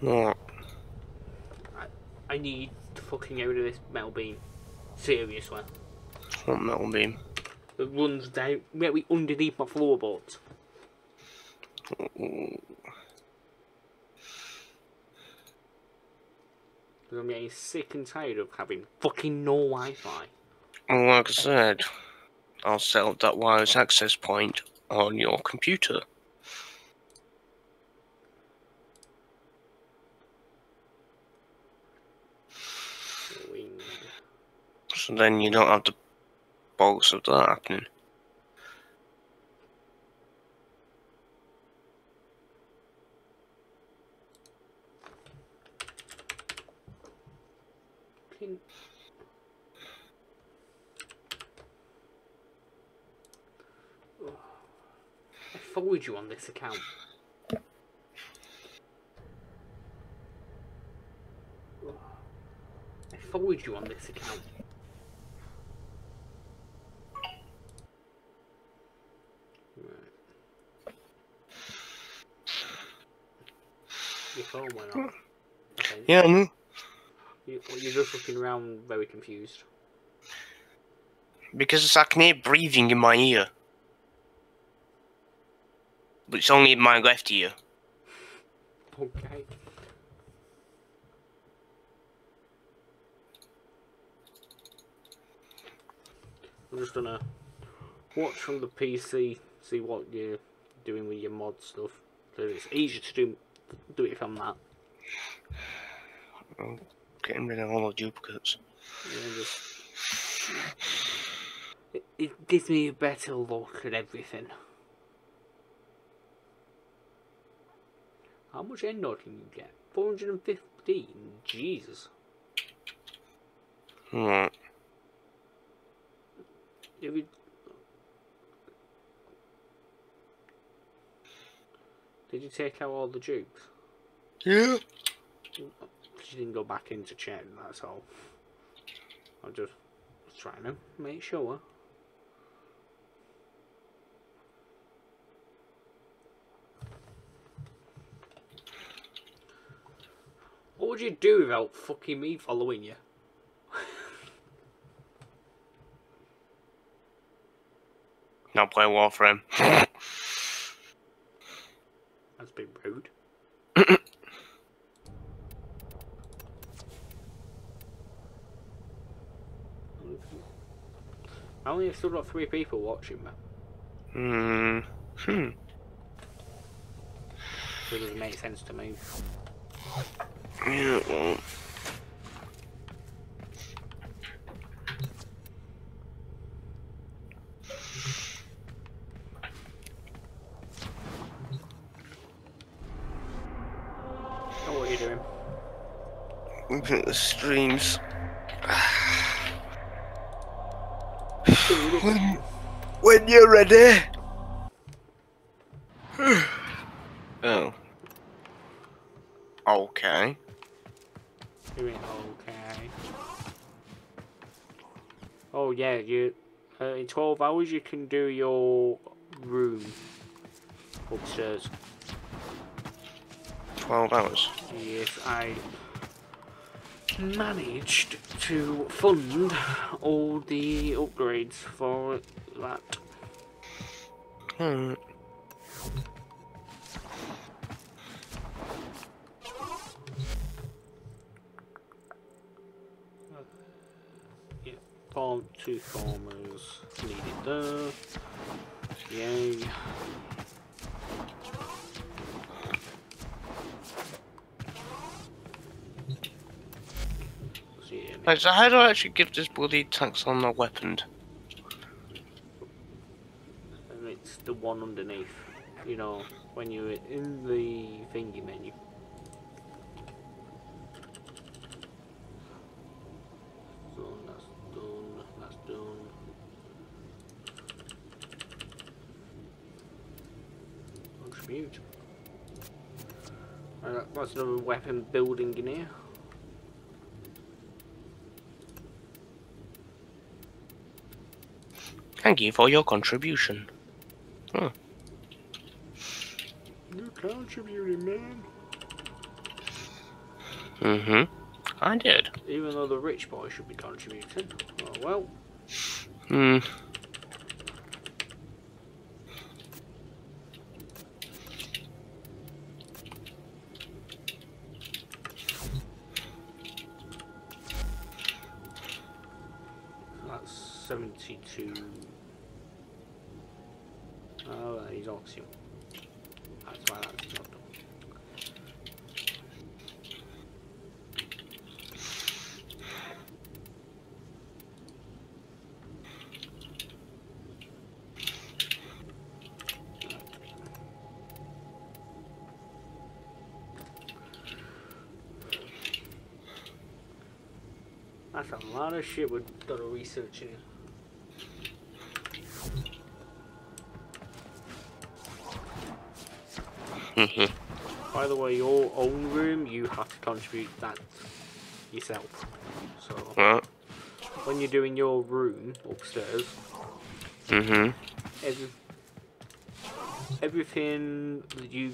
What? I I need to fucking get rid of this metal beam. Seriously. What metal beam? It runs down right underneath my floorboards. I'm getting sick and tired of having fucking no Wi-Fi. Well, like I said, I'll set up that wireless access point on your computer. So then you don't have the bolts of that happening. I followed you on this account. I followed you on this account. Yeah, I know. You, you're just looking around very confused. Because I can hear breathing in my ear. But it's only in my left ear. Okay. I'm just gonna watch from the PC, see what you're doing with your mod stuff. So it's easier to do do it from that. Getting rid of all the duplicates. Yeah, just it, it gives me a better look at everything. How much endo can you get? 415? Jesus. Right. If you... Did you take out all the dukes? Yeah. Mm, You didn't go back in to check, that's all. I'm just trying to make sure. What would you do without fucking me following you? Not play Warframe. That's a bit rude. I only have still got three people watching me. Hmm. Hmm. So it doesn't make sense to me. Yeah, well. Oh, what are you doing? Looking at the streams. When, when you're ready. oh. Okay. Doing okay. Oh yeah, you. Uh, in twelve hours, you can do your room upstairs. 12 hours. Yes, I managed to fund all the upgrades for that. Hmm. Yeah, farm two farmers needed there. Yay. Right, so how do I actually give this bloody tax on the weapon? and it's the one underneath. You know, when you're in the thingy menu. Contribute. Alright, that's another weapon building in here. Thank you for your contribution. You contributed, man. Mm-hmm. I did. Even though the rich boy should be contributing. Oh well. Hmm. A lot of shit we've done researching. Mhm. By the way, your own room, you have to contribute that yourself. So Right. when you're doing your room upstairs, Mhm. every, everything that you,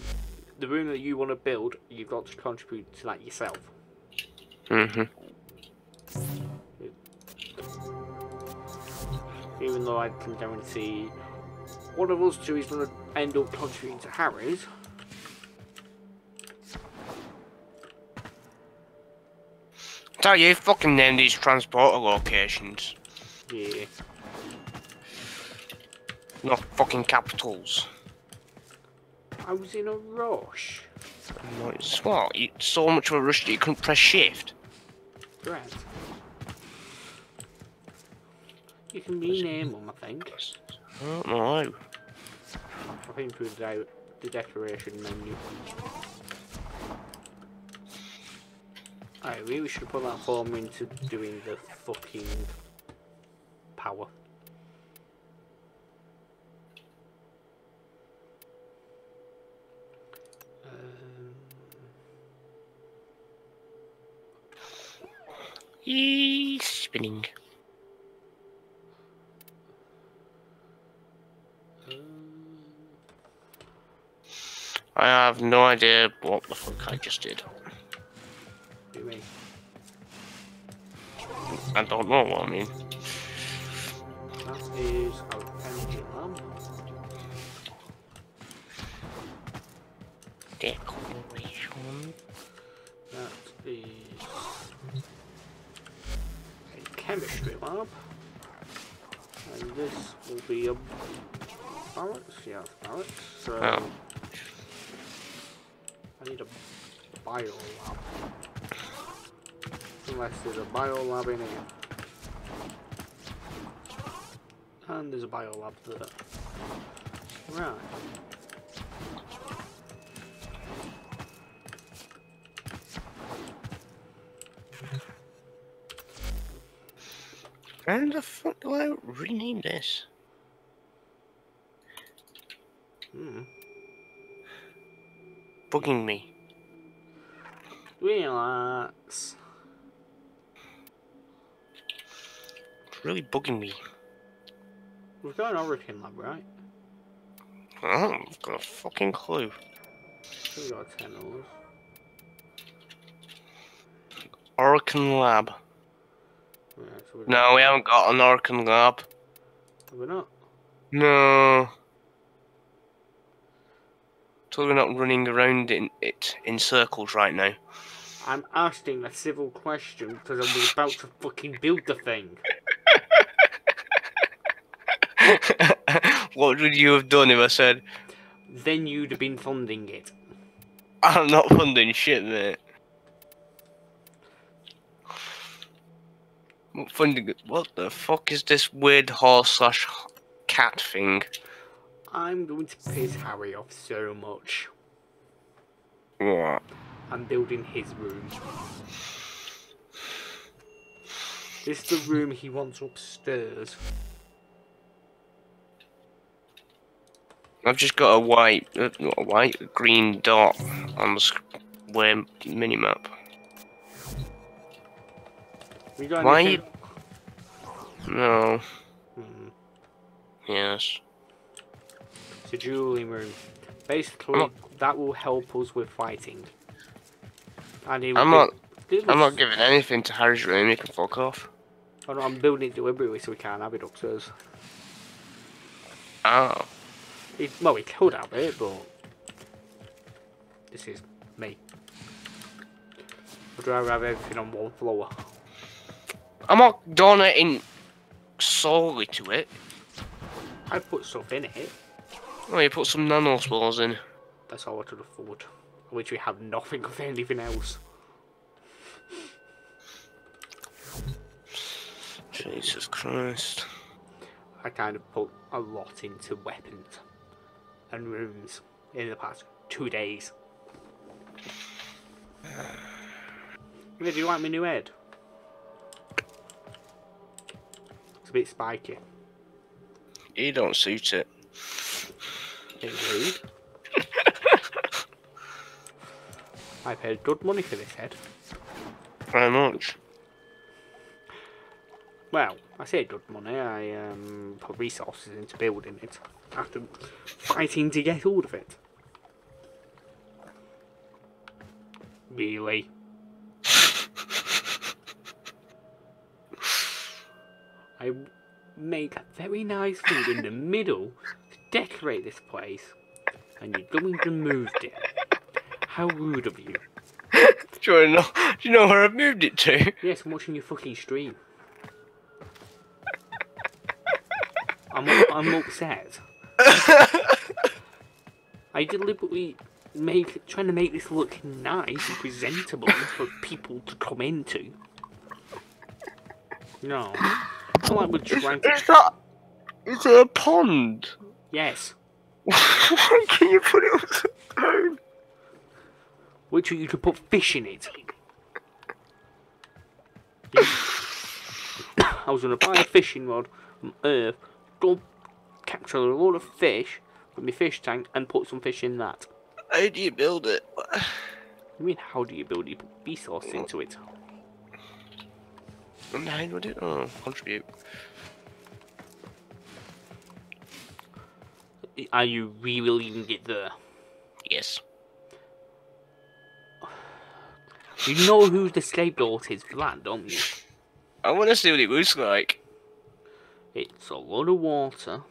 the room that you want to build, you've got to contribute to that yourself. Mhm. Even I can guarantee one of us two is going to end up contributing to Harry's. Tell you, fucking name these transporter locations, Yeah. not fucking capitals. I was in a rush. Like, it's what? You, so much of a rush that you couldn't press shift. Correct. You can rename them, I think. I don't know. I think the, the decoration menu. I really should put that form into doing the fucking power. Um, Yee, spinning. I have no idea what the fuck I just did. what do you mean? I don't know what I mean. That is our energy lamp. Decoration. That is a chemistry lab. And this will be a balance, yeah, balance. So Oh. I need a bio lab. Unless there's a bio lab in here. And there's a bio lab there. Right. How the fuck do I rename this? Hmm. Bugging me. Relax. It's really bugging me. We've got an Orokin lab, right? I haven't got a fucking clue. We've got 10 of. Orokin Lab. Right, so No, we haven't got an Orokin Lab. Have we not? No. So we're not running around in it in circles right now. I'm asking a civil question because I was about to fucking build the thing. what would you have done if I said, Then you'd have been funding it. I'm not funding shit, mate? What funding? What the fuck is this weird horse slash cat thing? I'm going to piss Harry off so much. What? I'm building his room. This is the room he wants upstairs. I've just got a white, uh, not a white, a green dot on the square minimap. We got Why No. Hmm. Yes. A dueling room. Basically, not- that will help us with fighting. And I'm not. I'm us- not giving anything to Harry's room. You can fuck off. Oh, no, I'm building it deliberately so we can't have it upstairs. Oh. It, well, we could have it, but this is me. I'd rather have everything on one floor. I'm not donating solely to it. I put stuff in it. Oh, you put some nano spores in. That's all I could afford. Which we have nothing of anything else. Jesus Christ. I kind of put a lot into weapons and rooms in the past two days. Do you like my new head? It's a bit spiky. You don't suit it. Indeed. I paid good money for this head. Very much. Well, I say good money. I um, put resources into building it after fighting to get hold of it. Really? I make a very nice food in the middle to decorate this place, and you're going to move it. How rude of you. Do you, know, do you know where I've moved it to? Yes, I'm watching your fucking stream. I'm, I'm upset. I deliberately make trying to make this look nice and presentable for people to come into. No, it's not like we're trying to. Is that. Is it a pond? Yes, Why can you put it upside down? which you could put fish in it. Yeah. I was gonna buy a fishing rod from Earth, go capture a lot of fish with my fish tank, and put some fish in that. How do you build it? I mean, how do you build? You put resource into it. And how do it? Oh, contribute. Are you really leaving get there? Yes. You know who the scapegoat is for that, don't you? I want to see what it looks like. It's a lot of water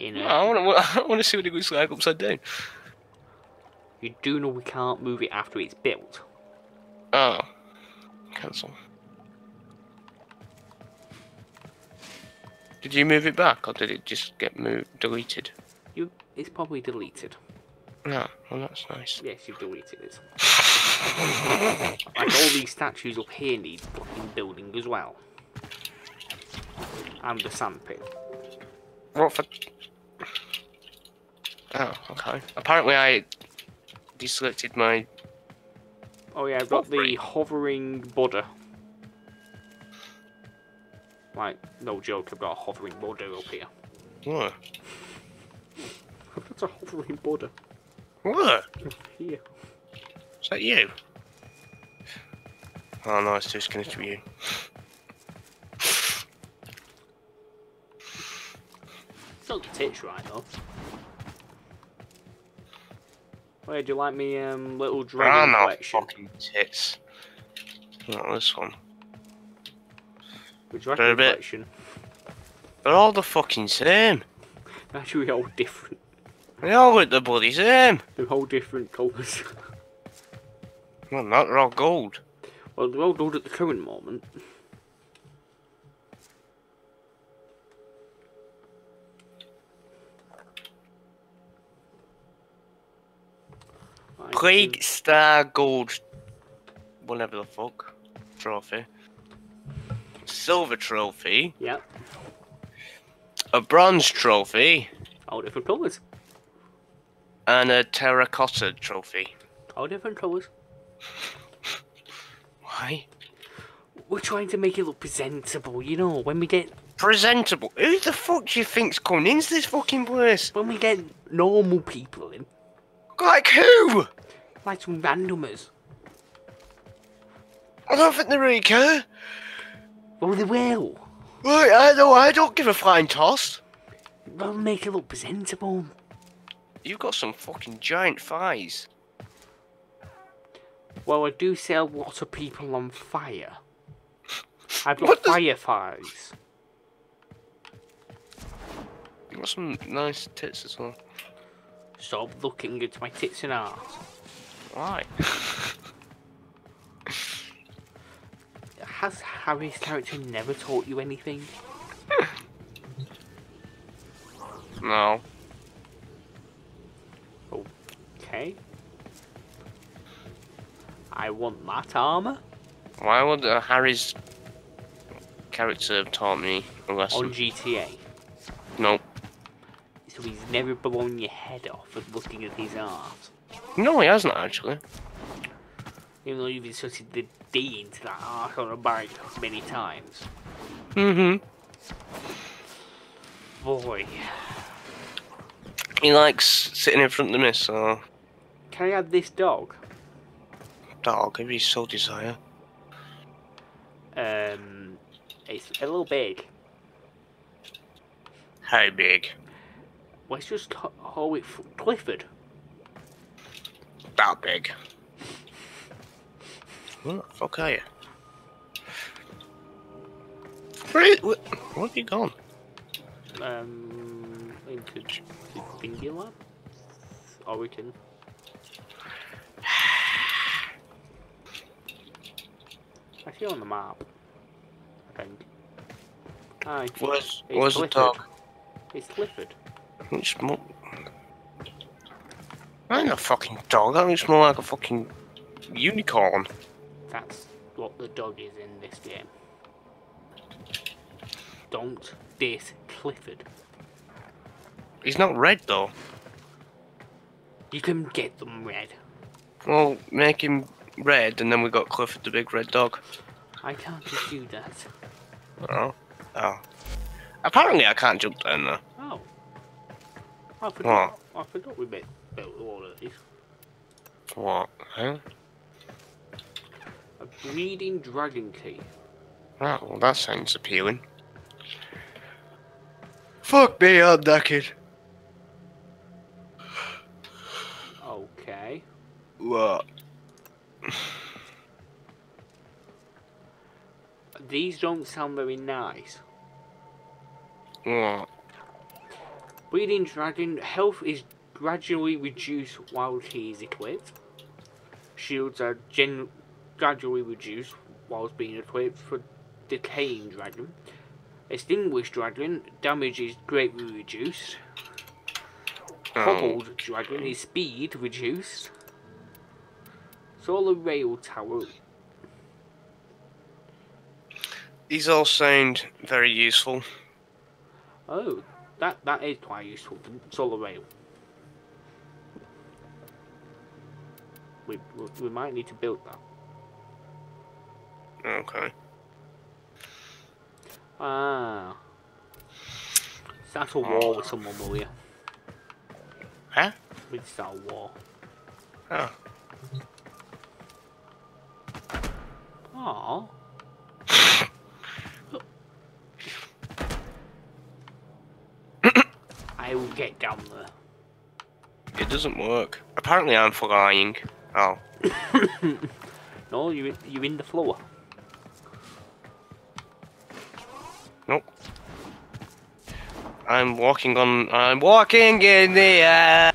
in I a. want to. I want to see what it looks like upside down. You do know we can't move it after it's built. Oh. Cancel. Did you move it back, or did it just get moved, deleted? It's probably deleted. No. Well, that's nice. Yes, you've deleted it. like all these statues up here need fucking building as well. And the sandpit. What for? Oh, okay. Apparently, I deselected my. Oh yeah, I've got the hovering Buddha. Like, no joke, I've got a hovering Buddha up here. What? That's a hovering Buddha. What? Here. Is that you? Oh no, it's just connected to you. It's not the tits right though. Oh yeah, do you like me um, little Ah, dragon no, collection? fucking tits. Not this one. The They're a dragon bit- collection. They're all the fucking same. Actually, all different. They all look the bloody same. They're all different colours. Well, not they're all gold. well, they're all gold at the current moment. Plague Star Gold. Whatever the fuck. Trophy. Silver trophy. Yeah, A bronze trophy. all different colours. And a terracotta trophy. All different colours. Why? We're trying to make it look presentable, you know, when we get Presentable. Who the fuck do you think's coming into this fucking place? when we get normal people in, Like who? like some randomers. I don't think they really care. Well, they will. Right, I know, I don't give a flying toss. They'll make it look presentable. You've got some fucking giant thighs. Well, I do set a lot of people on fire. I've got fire thighs. You've got some nice tits as well. Stop looking at my tits and arse. Why? Has Harry's character never taught you anything? No. Okay. I want that armor Why would uh, Harry's character have taught me a lesson? on GTA. No. So he's never blown your head off with looking at his arse. No, he hasn't actually. Even though you've inserted the D into that arse on a bike many times. Mm-hmm. Boy. He likes sitting in front of me, so Can I have this dog? dog, if he so desire. Um, it's a little big. How big? Let's just ho- it Clifford. That big. What the fuck are you? Where, where, where have you gone? Um, into the thingy lab. Or we can. I see on the map. I think. Aye, Where's, It's where's the dog? it's Clifford. It's more... I ain't a fucking dog, that looks more like a fucking unicorn. That's what the dog is in this game. Don't diss Clifford. He's not red though. You can get them red. Well, make him red and then we got Clifford the big red dog. I can't just do that. Oh. Oh. Apparently I can't jump down there. Oh. I forgot. I forgot we built built all of these. What? Huh? A bleeding dragon key. Oh, well, that sounds appealing. Fuck me, I'm naked. Okay. What? These don't sound very nice. What? Bleeding dragon health is gradually reduced while he is equipped. Shields are gen- gradually reduced whilst being equipped for decaying dragon. Extinguished dragon damage is greatly reduced. Oh, Hobbled dragon is speed reduced. Solar rail tower. these all sound very useful. Oh, that that is quite useful. Solar rail. We, we we might need to build that. Okay. Ah. Start a war with someone, will you? Huh? We start a war. Oh. Aww. I will get down there. It doesn't work. Apparently I'm flying. Oh. No, you you're in the floor. Nope. I'm walking on. I'm walking in the air.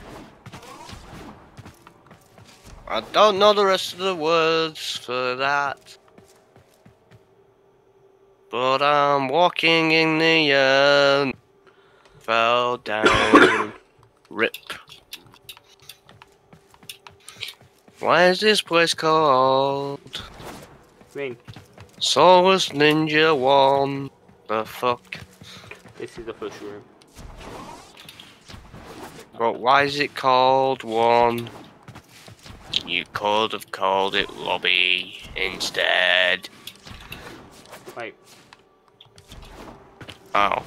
I don't know the rest of the words for that. But I'm walking in the air. Fell down. Rip. Why is this place called Ring. Solus Ninja 1? The fuck? This is the first room. But why is it called one? You could have called it lobby instead. Wait. Oh.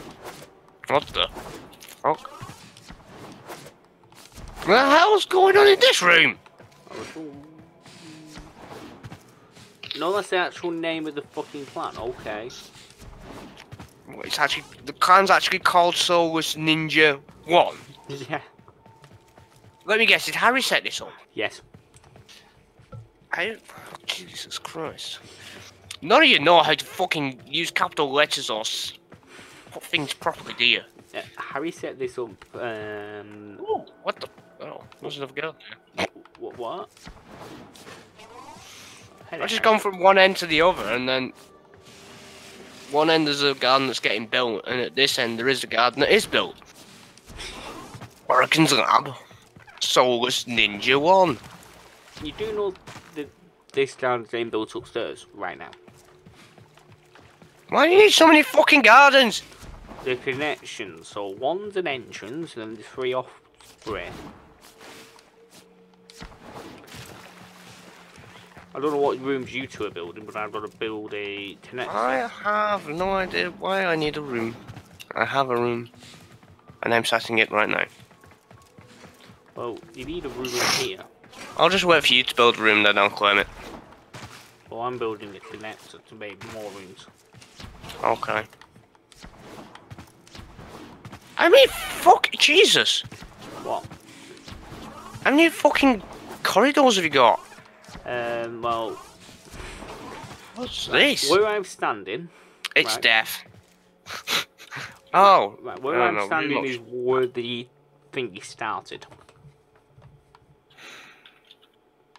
What the fuck? What the hell's going on in this room? I was all- No, that's the actual name of the fucking clan. Okay. It's actually the clan's actually called Solus Ninja One. yeah. Let me guess, did Harry set this up? Yes. I, oh, Jesus Christ. None of you know how to fucking use capital letters or put things properly, do you? Uh, Harry set this up. Um. Ooh, what the? Oh, there's another girl there. What? What? I've just gone from one end to the other, and then one end there's a garden that's getting built, and at this end there is a garden that is built. Orokin's Lab, Solus Ninja One. You do know that this garden's getting built upstairs right now. Why do you need so many fucking gardens? The connection. So one's an entrance, and then there's three off screen. I don't know what rooms you two are building, but I've got to build a connection. I have no idea why I need a room. I have a room. And I'm setting it right now. Well, you need a room here. I'll just wait for you to build a room, then I'll claim it. Well, I'm building a connector to make more rooms. Okay. I mean, fuck, Jesus. What? How many fucking corridors have you got? Um, well, What's this? where I'm standing, It's right. death. oh, right, where I'm no, standing is where the thingy started.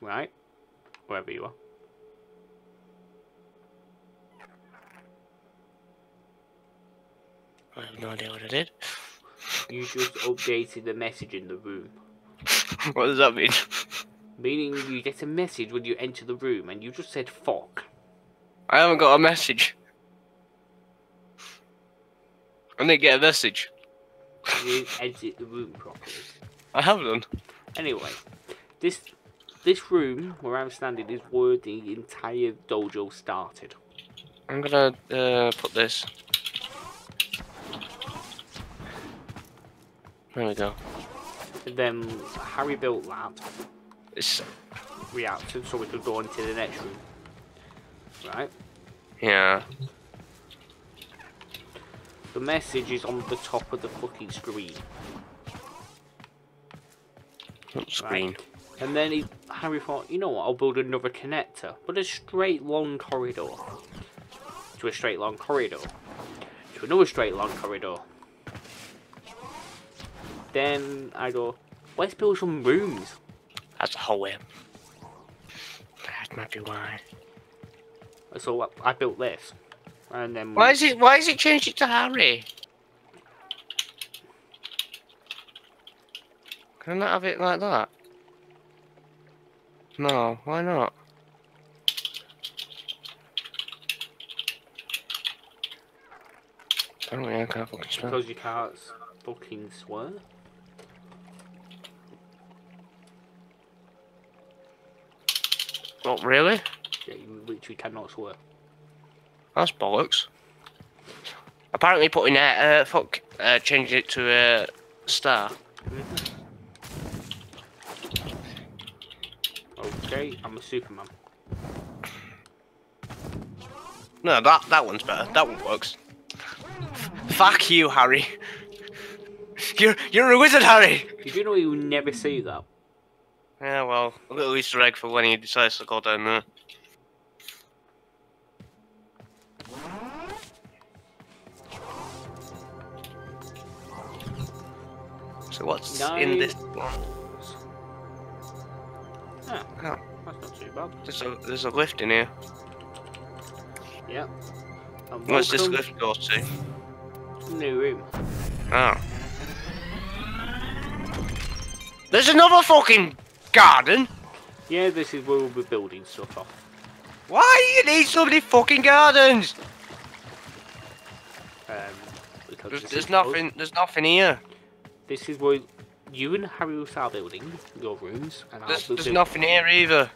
Right? Wherever you are. I have no idea what I did. You just updated the message in the room. what does that mean? Meaning you get a message when you enter the room and you just said fuck. I haven't got a message. I didn't get a message. You exit the room properly. I have done. Anyway, this this room where I'm standing is where the entire dojo started. I'm gonna uh, put this. There we go. And then Harry built that It's reactor so we could go into the next room. Right? yeah. The message is on the top of the fucking screen. Screen. And then he, Harry thought, you know what, I'll build another connector. But a straight long corridor. To a straight long corridor. To another straight long corridor. Then I go, let's build some rooms. That's a whole way. That might be why. So I- I built this. And then Why is it? Why is it changed it to Harry? Can I not have it like that? No, why not? I don't I can't fucking because you can't fucking swear. Oh, really? Yeah, you literally cannot swear. That's bollocks. Apparently putting uh, uh fuck, uh, changing it to a uh, star. Okay, I'm a Superman. No, that that one's better. That one works. Fuck you, Harry. You're you're a wizard, Harry. Did you know you would never see that? Yeah, well, a little Easter egg for when he decides to go down there. So what's in this one? Yeah, Oh, that's not too bad. there's a there's a lift in here. Yeah. And What's this lift go to? to New room. Oh. There's another fucking garden. Yeah, this is where we'll be building stuff off. Why do you need so many fucking gardens? Um, There's, there's nothing. There's nothing here. This is where you and Harry will start building your rooms, and I'll There's, build there's nothing here either.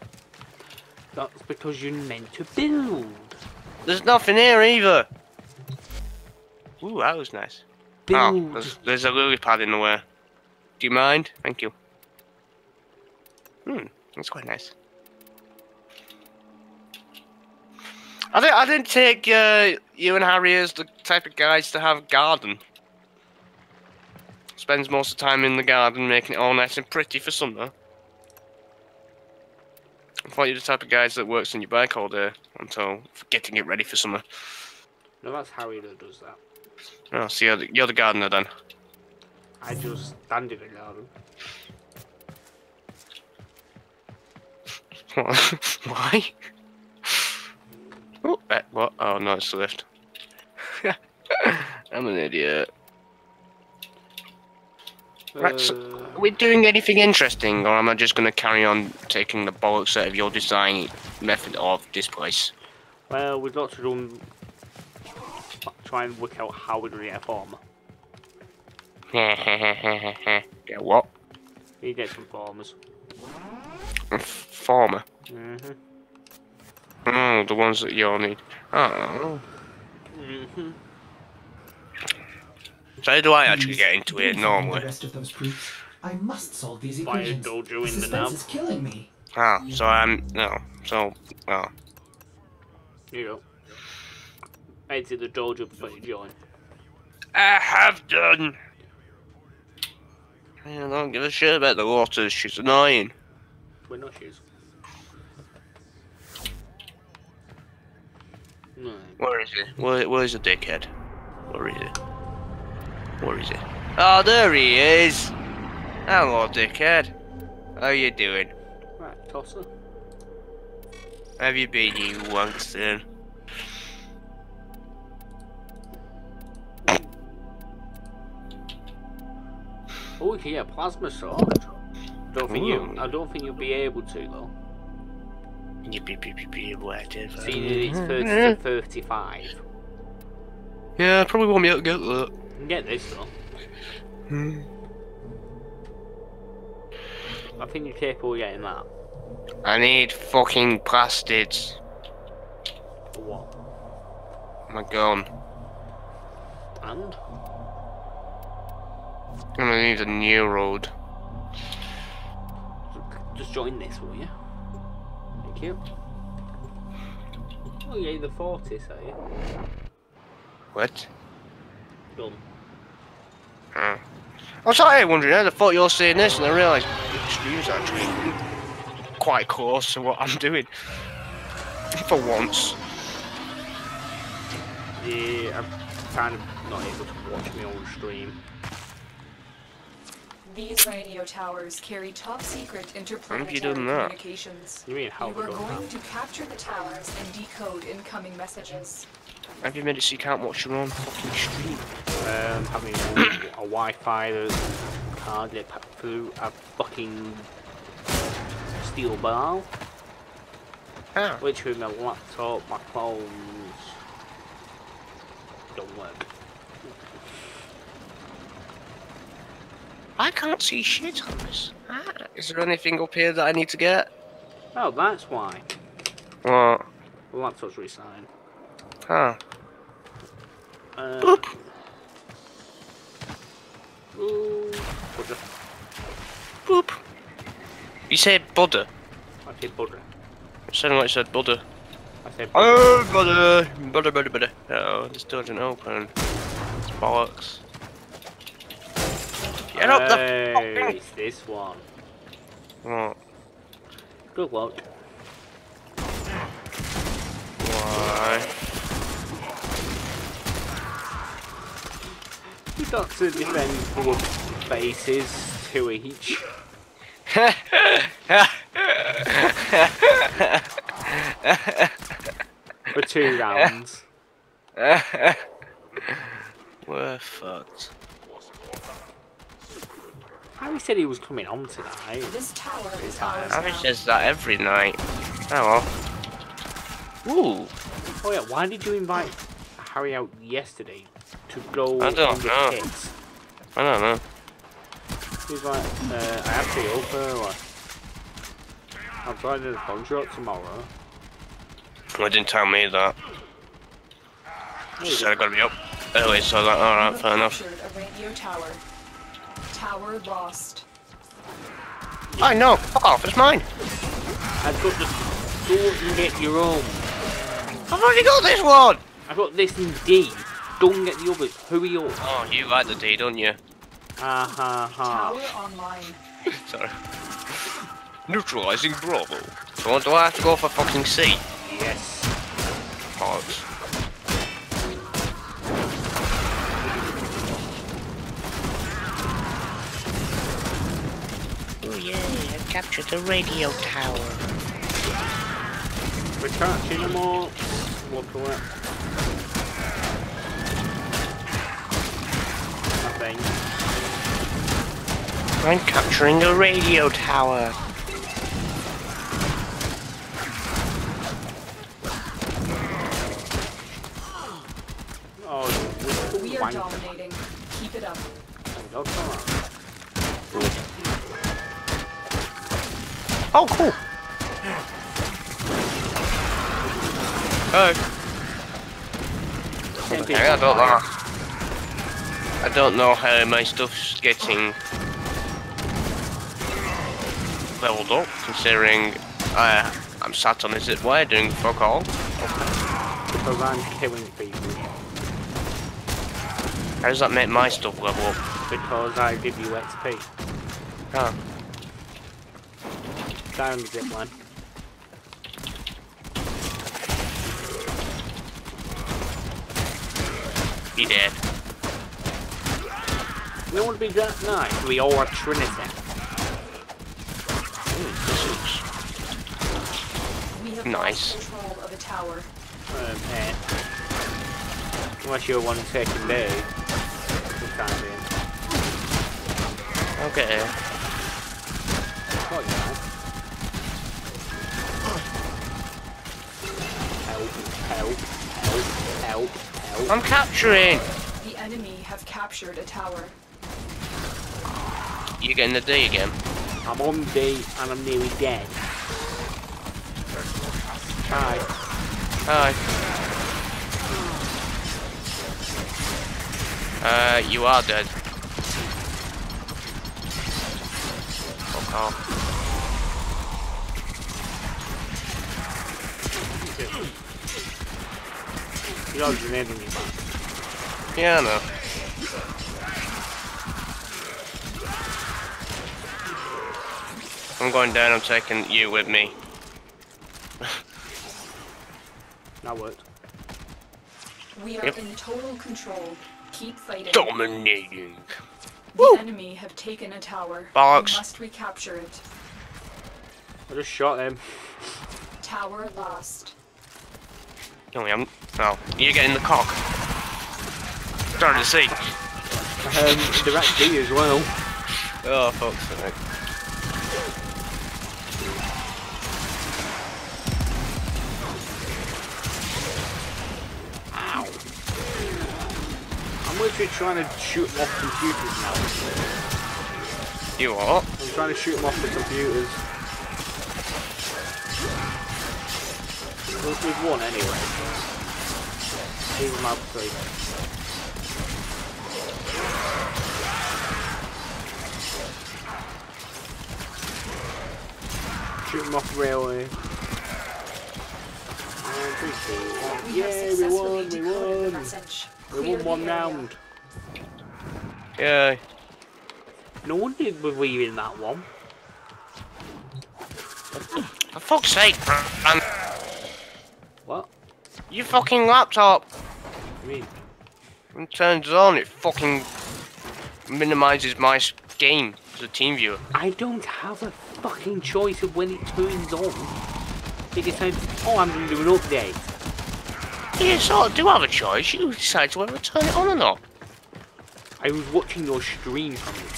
That's because you're meant to build. There's nothing here either. Ooh, that was nice. Oh, Build. there's, there's a lily pad in the way. Do you mind? Thank you. Hmm, that's quite nice. I didn't, I didn't take uh, you and Harry as the type of guys to have a garden. Spends most of the time in the garden making it all nice and pretty for summer. I thought you're the type of guys that works on your bike all day until getting it ready for summer. No, that's Harry that does that. Oh, so you're the, you're the gardener then. I just stand in the garden. Why? Oh, eh, what? Oh, no, it's the lift. I'm an idiot. Right, so- Uh, Are we doing anything interesting, or am I just going to carry on taking the bollocks out of your design method of this place? well, we've got to do, um, try and work out how we're going to get a farmer. get what? You get some farmers. A farmer. hmm Oh, the ones that y'all need. Oh. Mm-hmm. So how do I actually get into it normally? The rest of those proofs. I must solve these Fire equations. dojo the in the suspense nub. is killing me. Ah, so I'm no. So well. You go. Exit the dojo before you join. I have done. I don't give a shit about the waters. She's annoying. We're not shoes. No. Where is he? Where, where's the dickhead? Where is he? Where is he? Oh, there he is. Hello, dickhead. How you doing? Right, tosser. Have you been, you Wankson? Oh, you can get a plasma sword. Don't think you. Ooh. I don't think you'll be able to though. Yippee beep beep beep whatever. Seeing that it's thirty to thirty-five. Yeah, probably won't be able to get that. You can get this though. Hmm. I think you're capable of getting that. I need fucking plastids. For what? My gun. And I'm gonna need a new road. Just join this, will you? Thank you. Oh, yeah, the fortis, are you? What? Done. Huh. I was here wondering how the fuck you're saying this, and I realised the stream's actually quite close to what I'm doing. For once. Yeah, I'm kind of not able to watch my own stream. These radio towers carry top secret interplanetary communications. You mean how you we are done going to capture the towers and decode incoming messages. Have you made it so you can't watch your own fucking stream? Um, having a, a Wi-Fi that can't get pa- through a fucking steel bar, How? which with my laptop, my phones, don't work. I can't see shit on this. Ah, is there anything up here that I need to get? Oh, that's why. What? The laptop's resigned. Huh. Uh, Boop. ooh, butter. Boop. You said Buddha. I said butter. It sounded like you said Buddha. I said butter. Oh, Buddha! Buddha, Buddha, Buddha. Oh, this door didn't open. It's bollocks. Get up the Hey, fucking... it's this one. What? Good luck. Why? You got to defend blood bases, two each. For two rounds. We're fucked. Harry said he was coming on tonight. This tower is ours Harry now. says that every night. Oh well. Ooh. Oh yeah, why did you invite Harry out yesterday to go I don't on the know. pits? I don't know. He's like, uh, I have to go for like, I'm trying to contract tomorrow. Well, didn't tell me that. There She said go. I gotta be up early, so I was like, alright, fair enough. Captured tower. Tower lost. I know, fuck off, it's mine. I've got the go and get your own. I've already got this one. I've got this in D. Don't get the others. Hurry up. Oh, you like the D, don't you? Ha ha ha. Tower online. Sorry. Neutralizing Bravo. So do I have to go for fucking C? Yes. Bollocks. I've captured the radio tower. We can't see no more. Walk away. Nothing. I'm capturing a radio tower. Oh, we We are dominating. Keep it up. Oh, come on. Oh, cool. Same okay, I don't know. I don't know how my stuff's getting leveled up, considering uh, I'm sat on a zip wire doing fuck all. Because I'm killing people. How does that make my stuff level up? Because I give you XP. Oh, Down the zip line. he dead. You want to be that nice? We all are Trinity. Ooh, this We Nice. lost control of a tower. Um, eh. Unless you're one taking day. For the time being. is okay. Oh, yeah. Help, help, help, help, help. I'm capturing. The enemy have captured a tower. You're getting the D again? I'm on D and I'm nearly dead. Hi. Hi. Uh, you are dead. Fuck off. You got a grenade in. Yeah, I know. I'm going down, I'm taking you with me. That worked. We are Yep. in total control. Keep fighting. Dominating. The enemy have taken a tower. Bollocks. We must recapture it. I just shot him. Tower lost. No, I'm. No, you're getting the cock. Starting to see. Um, direct D as well. Oh, fuck's sake. Ow. I'm literally trying to shoot them off computers now. You what? I'm trying to shoot them off the computers. Well, We've won anyway. Even map three. Shoot them off the railway. One, three, two, one. We have Yeah, we won, we won. We won one area. round. Yeah. No one did believe in that one. For fuck's sake, man. What? You fucking laptop. I mean, When it turns on, it fucking minimizes my game as a team viewer. I don't have a fucking choice of when it turns on. It decides, oh, I'm going to do an update. You sort of do have a choice. You decide whether to turn it on or not. I was watching your stream from it.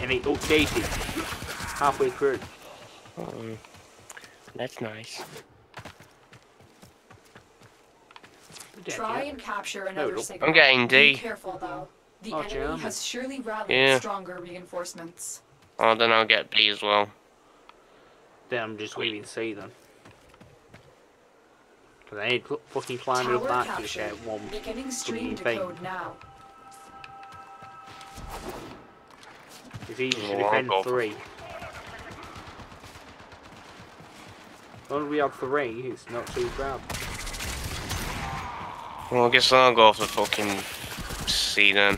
And it updated halfway through. Hmm. That's nice. Dead Try yet. and capture another signal. I'm getting Be D. careful though. The Oh, enemy German. has surely rallied Yeah. stronger reinforcements. Oh, then I'll get B as well. Then I'm just leaving C then. Because I ain't cl- fucking climbing up Tower that to captured. share one. Beginning stream thing. decode now. It's easy to Oh, I'll defend go When we have three, it's not too bad. Well, I guess I'll go for fucking C then.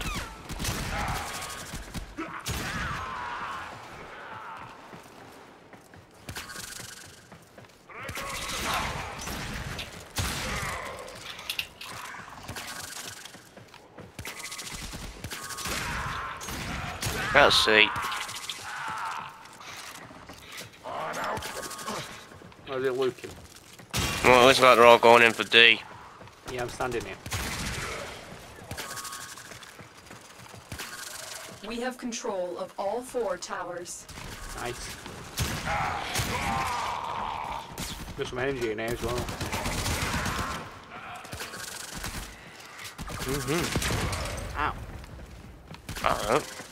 Let's see. How's it looking? Well, it looks like they're all going in for D. Yeah, I'm standing here. We have control of all four towers. Nice. Got some energy in there as well. Mm-hmm. Ow. Alright.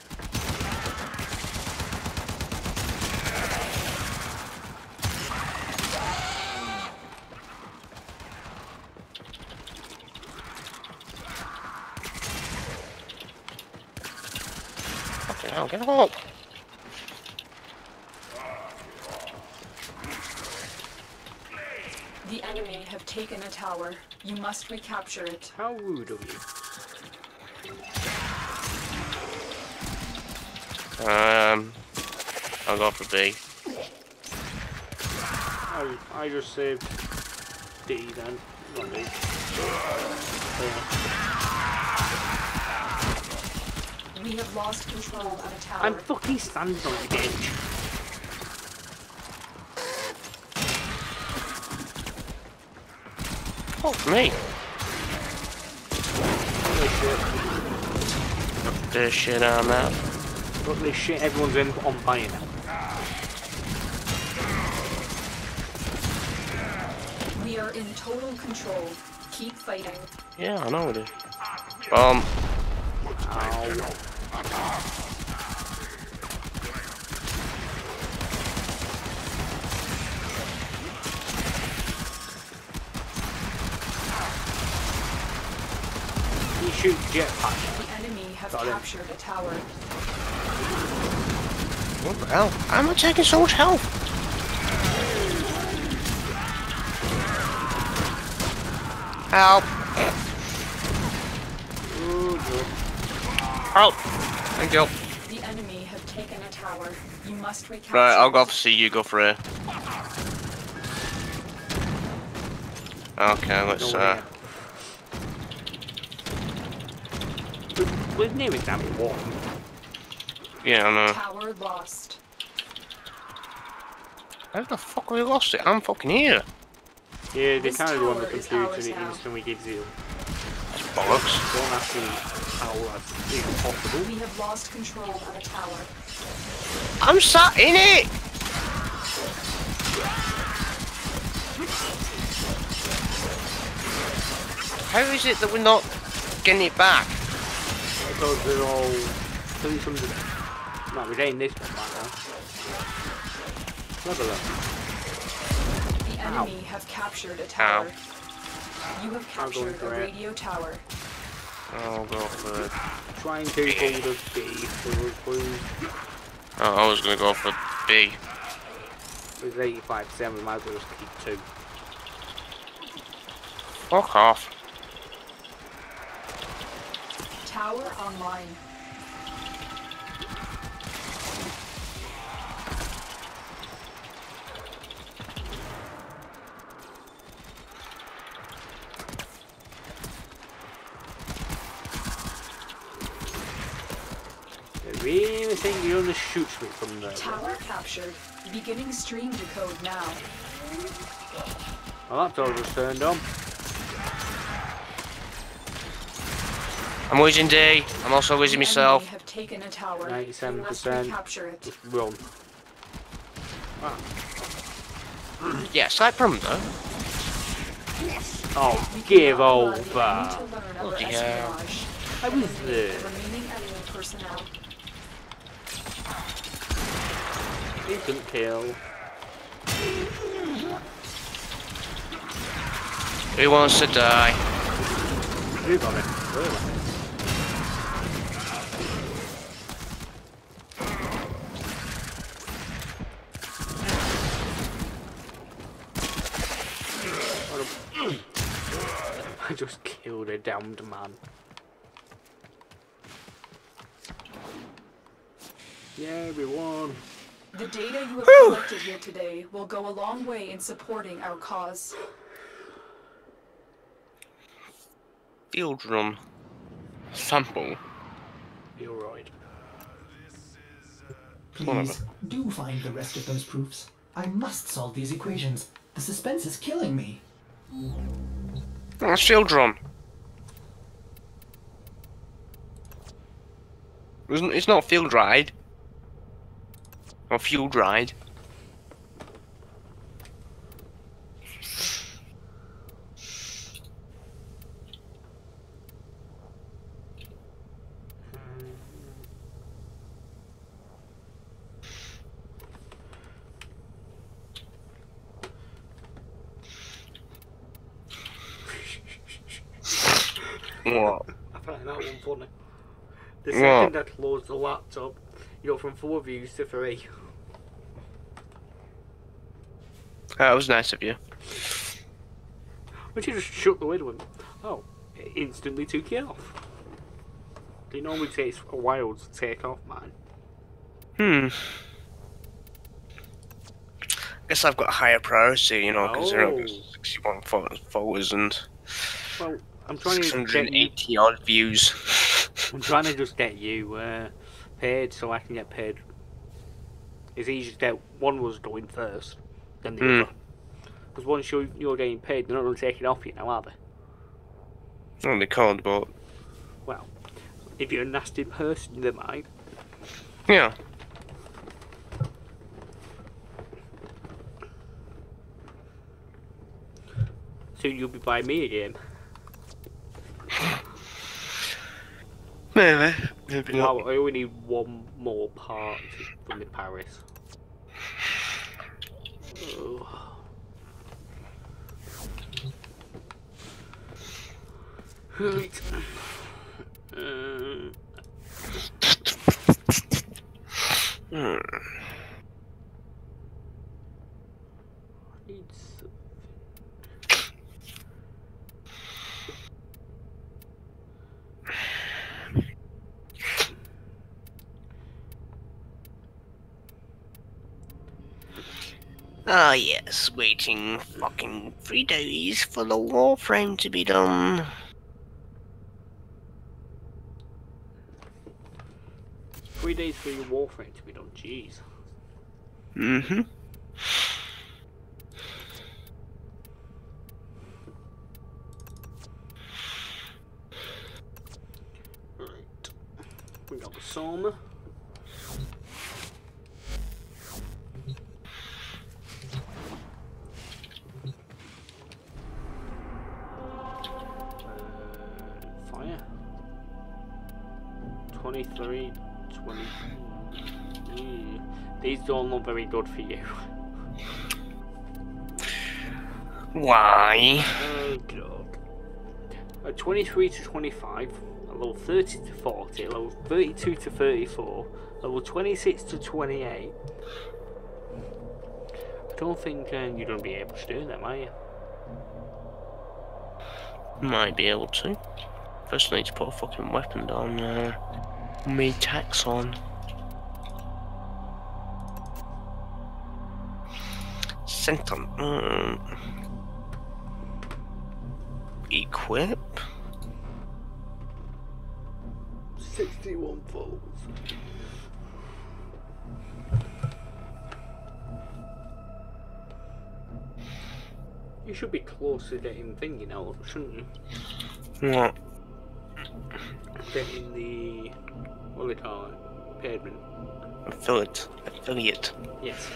Now get up. The enemy have taken a tower. You must recapture it. How rude of you. Um, I'll go for B. I, I just saved D then. Not D. Yeah. We have lost control of a tower. I'm fucking standing on the edge. Fuck me. Holy shit. This shit on that. Look at this shit everyone's in on fire now. We are in total control. Keep fighting. Yeah, I know it is. Um, Ow. You shoot jetpack. The enemy have it. captured a tower. what the hell? I'm I taking so much health? Help! Ooh, no. Help! Thank you. The enemy have taken a tower. You must recapture. Right, I'll go it. for C, you go for A. Okay, let's, uh, way. We- We're nearly down to one. yeah, I know. Tower lost. How the fuck have we lost it? I'm fucking here. Yeah, they This kind of on the tower computer ours and it now. instantly gives you. That's bollocks. Don't ask me how that's even possible. We have lost control of a tower. I'm sat in it! How is it that we're not getting it back? Because they're all 300. No, we're getting this one back now. Look at that. The enemy have captured a tower. You have captured for a it. radio tower. I'll go for it. Trying to hold a B for us. Oh, I was gonna go for B. With 85%, we might as well just keep two. Fuck off. Tower online. I really think you're gonna shoot me from there. Tower captured. Beginning stream decode now. My laptop just turned on. I'm losing D. I'm also losing myself. enemy have taken a tower. 97%. recapture it. Just run. Yeah, slight problem though. Oh, We give cannot allow the enemy over. to learn Bloody hell. I was there. the remaining enemy personnel. Instant kill. Who wants to die? You got it. Really? What a- I just killed a damned man. Yeah, we won. The data you have collected here today will go a long way in supporting our cause. Field run. Sample. You're right. Please, do find the rest of those proofs. I must solve these equations. The suspense is killing me. Field run. It's not field ride. Or field ride. What? I find that one funny. The What? second I close the laptop, You go from four views to three. That was nice of you. But you just shut the window and oh, it instantly took you off. It normally takes a while to take off mine. Hmm. I Guess I've got higher priority, you know, because I've got Oh. 61 photos, photos and Well, I'm trying to get you, 680 odd views. I'm trying to just get you uh, paid so I can get paid. It's easy to get one was doing first, then the Hmm. other. Because once you're, you're getting paid, they're not going to take it off you now, are they? Not they could, but Well, if you're a nasty person, they might. yeah. Soon you'll be buying me a game. Maybe, maybe not. Wow, I only need one more part from the Paris. Oh. Right. Uh, Hmm. need something. Ah yes, waiting fucking three days for the Warframe to be done. Three days for your Warframe to be done. Jeez. Mm-hmm. Right. We got the Soma. These don't look very good for you. Why? Oh god. A 23 to 25, a level 30 to 40, a level 32 to 34, a level 26 to 28. I don't think uh, you're going to be able to do them, are you? Might be able to. First I need to put a fucking weapon down there. Me tax on. Senton. Um, equip. 61 volts. You should be close to thing, you know, shouldn't you? What? Getting the. what do they call it? Payment. Affiliate. Affiliate. Yes.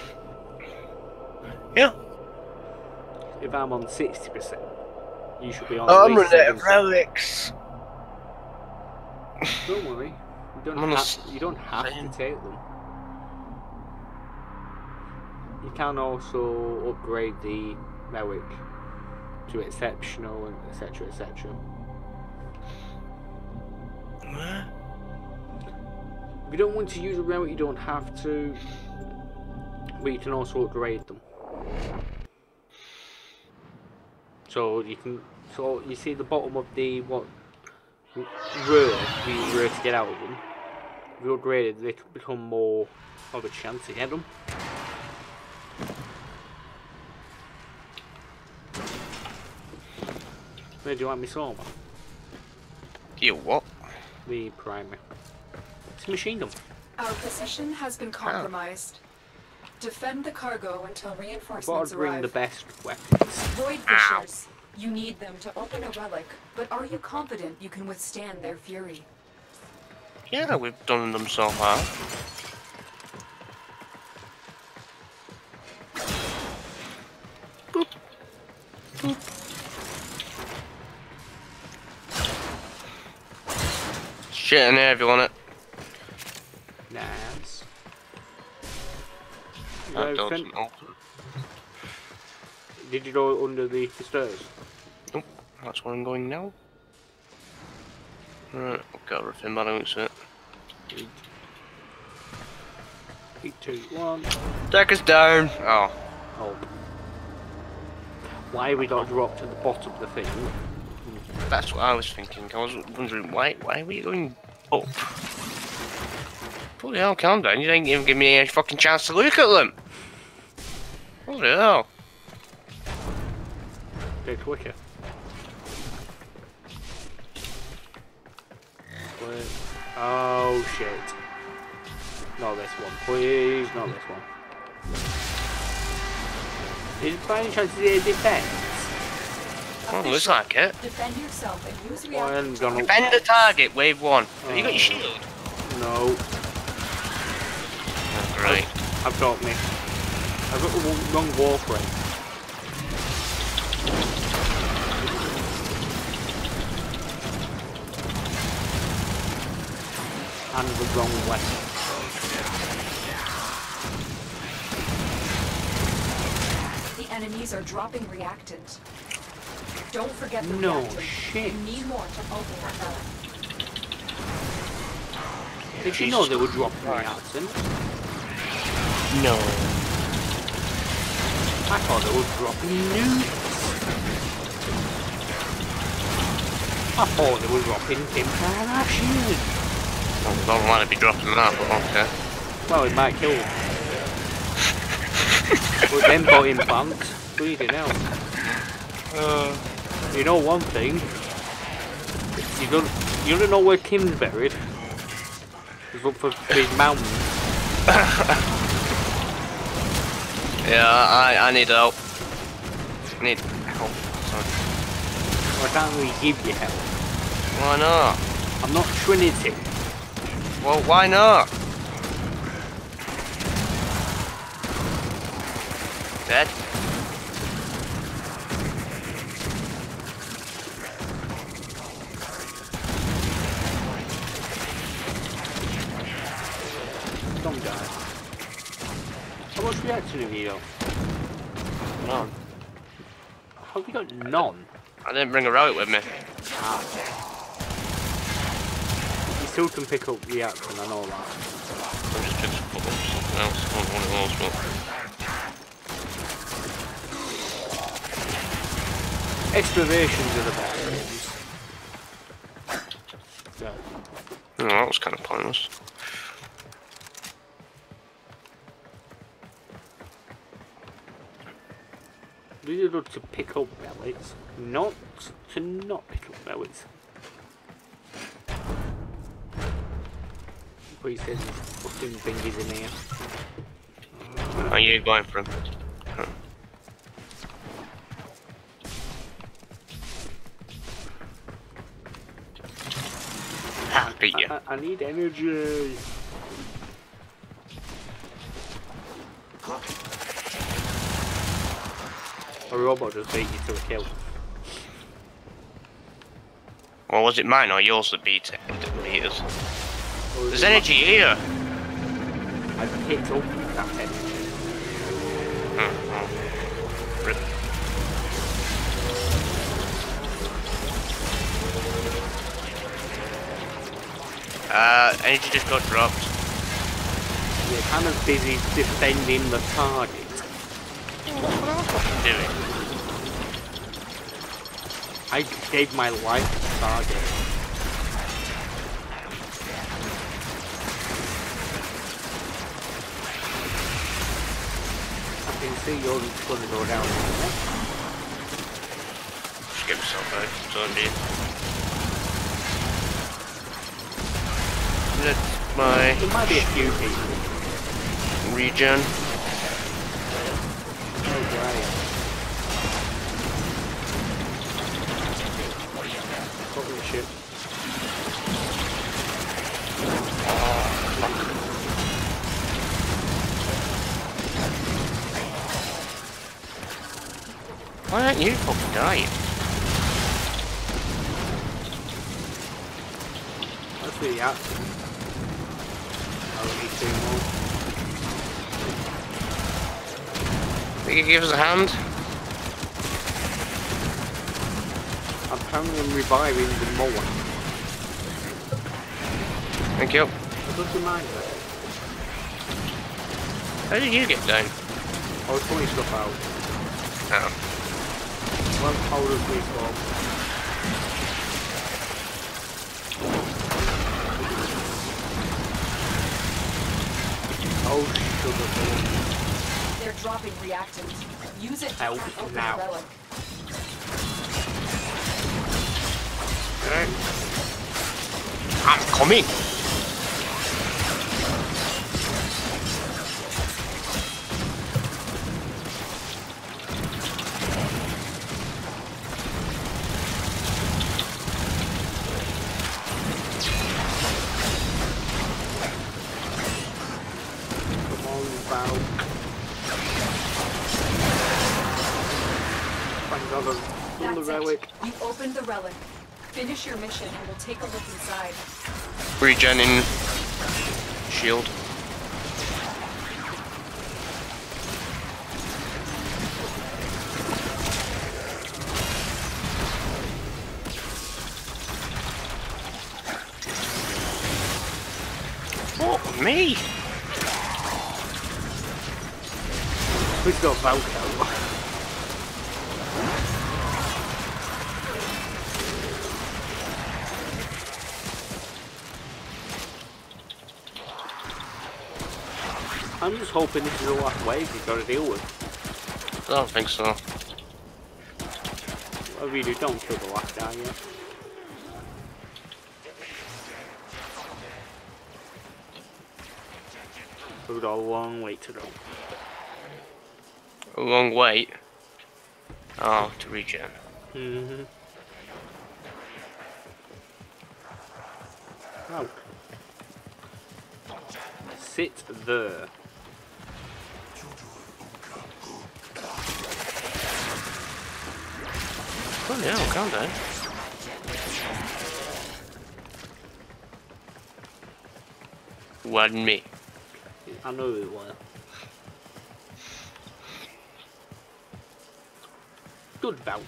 Yeah. If I'm on 60%, you should be on Oh, I'm running out of 70%. relics. Don't worry. You don't, I'm have, you don't have to take them. You can also upgrade the relic to exceptional and etc etc. What? If you don't want to use a relic, you don't have to. But you can also upgrade them. So you can. So you see the bottom of the what row we were to get out of them. If you upgrade it, they can become more of a chance to get them. Where do you want me Soma? You what? The primer. It's a machine gun. Our position has been oh. compromised. Defend the cargo until Thought reinforcements I'd bring arrive. the best weapons. Void Fissures. You need them to open a relic, but are you confident you can withstand their fury? Yeah, we've done them so far. Boop. Boop. Shit in there if you want it. That Uh, doesn't open. Did you go under the stairs? Nope, that's where I'm going now. Right, I've got everything by the looks of it. two. Deck is down. Oh. Oh. Why we got dropped at the bottom of the thing? That's what I was thinking. I was wondering why why are we going up? Holy hell, calm down. You didn't even give me a fucking chance to look at them. Holy hell. Bit quicker. Wait. Oh shit. Not this one, please. Not this one. Is by any chance is it a defense? Oh, looks like it. Defend yourself and use Well, reactor. I'm gonna. Defend the target, wave one. Have you got your Oh. shield? No, Oh, great. I've got me. I've got the wrong- wrong warp. And the wrong weapon. The enemies are dropping reactant. Don't forget the No reactant. shit. You need more to open that valve. Did you know they were dropping reactant? No. I thought they were dropping nukes. I thought they were dropping Kim Well, I don't want to be dropping that, but okay. Well, it might kill them. but then bought in banks, bleeding out. Uh, You know one thing. You don't you don't know where Kim's buried. He's up for big mountain. yeah, I, I need help. I need help. Sorry. I can't really give you help. Why not? I'm not Trinity. Well, why not? Dead? Don't die. How much reactant have you got? None. How have you got none? I didn't bring a relic with me. Ah. You still can pick up reactant, I know that. I'm just picked up something else. I don't know what it was, but... Excavations are the best ones. Yeah. Oh, that was kind of pointless. These are to pick up relics, not to not pick up relics. But he says fucking thingies in here. Are you going for him? Huh. Beat you. I, I, I need energy. A robot just beat you to a kill. Or was it mine or yours that beat it? Didn't beat us. Or There's energy here! I've picked up that energy. Oh, oh. Rip. Uh, energy just got dropped. You're kind of busy defending the target. Doing. I gave my life to target. I can see you're gonna go down. Skip yourself out. Don't be. That's my There might be a few people. regen. You fucking dying? That's really active. I will need two more. Think you give us a hand? I'm currently reviving the mower. Thank you. It doesn't mind. How did you get down? I was pulling stuff out. Oh. One powder respawn. Oh, sugar They're dropping reactants. Use it to Help open now. relic. Alright. I'm coming. Mission and we'll take a look inside. Regening shield. I'm just hoping this is the last wave you've got to deal with. I don't think so. I really don't kill the last guy yet. We've got a long way to go. A long wait. Oh, to regen. Mm-hmm. Oh. Sit there. Oh no, calm down. Wasn't me. I know it was. Good Valk.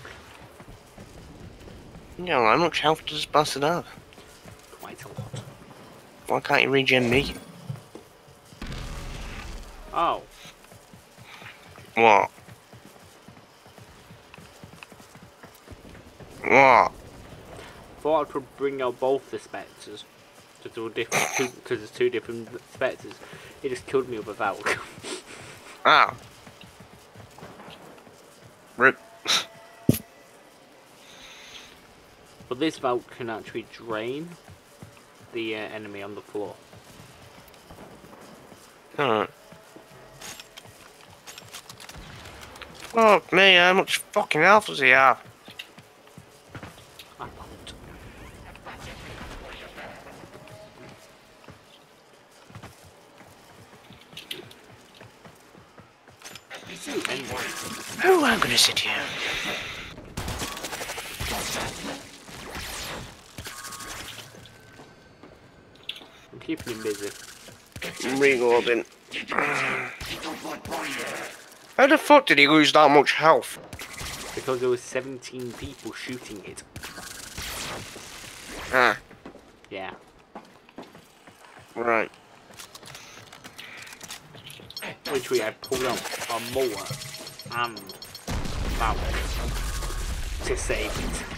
Yeah, well, how much health does this bastard have? Quite a lot. Why can't you regen me? Oh. What? What? Thought I could bring out both the spectres. Because they were different, because there's two different spectres. It just killed me with a Valk. Ah. Rip. but this Valk can actually drain the uh, enemy on the floor. Alright. Fuck me, how much fucking health does he have? Oh, I'm gonna sit here. I'm keeping him busy. I'm reloading. How the fuck did he lose that much health? Because there was 17 people shooting it. Ah, Yeah. right. Which we had pulled out a mower and Valk to save it.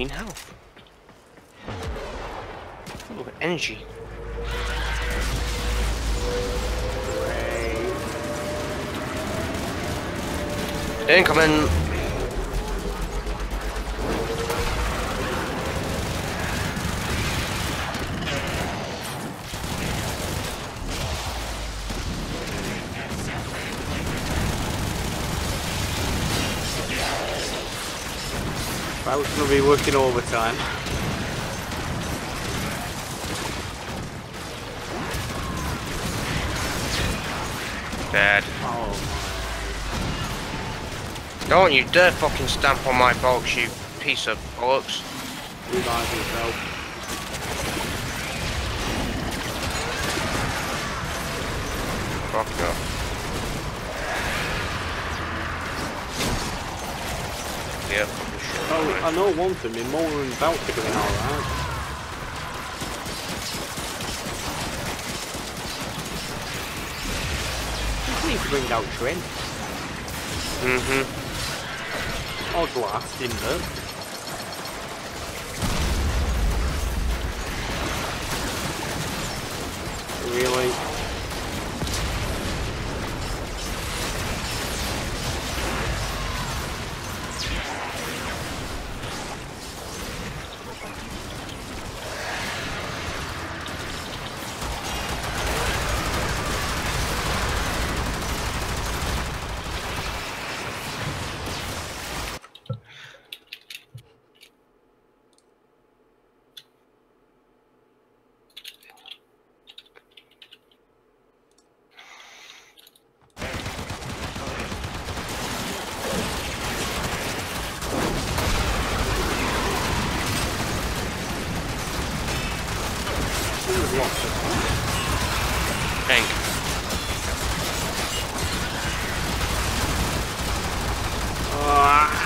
14 health. Ooh, energy. Incoming. Valk's gonna be working overtime. Bad. Oh Don't you dare fucking stamp on my box, you piece of bollocks. Revive yourself. I know one thing, my motor and belt are doing alright. Just need to bring out Trent. Mm-hmm. Or Glass, Timber. Really? There's lots of them. Thank Ah!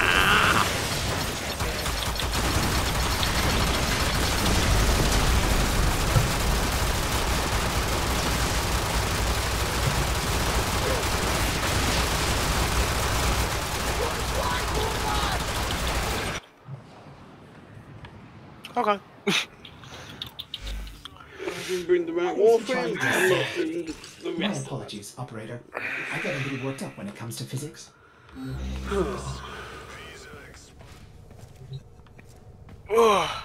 Okay. didn't bring the right Warframe. warframe. I'm not doing the My rest. Apologies, operator. I get a little worked up when it comes to physics. oh.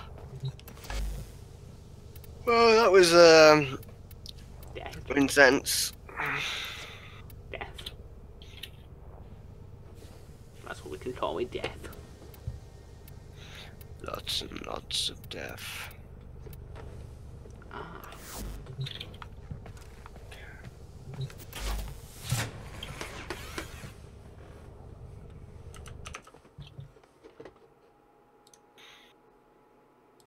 Well, that was um Death. intense. Death. That's what we can call it, death. Lots and lots of death.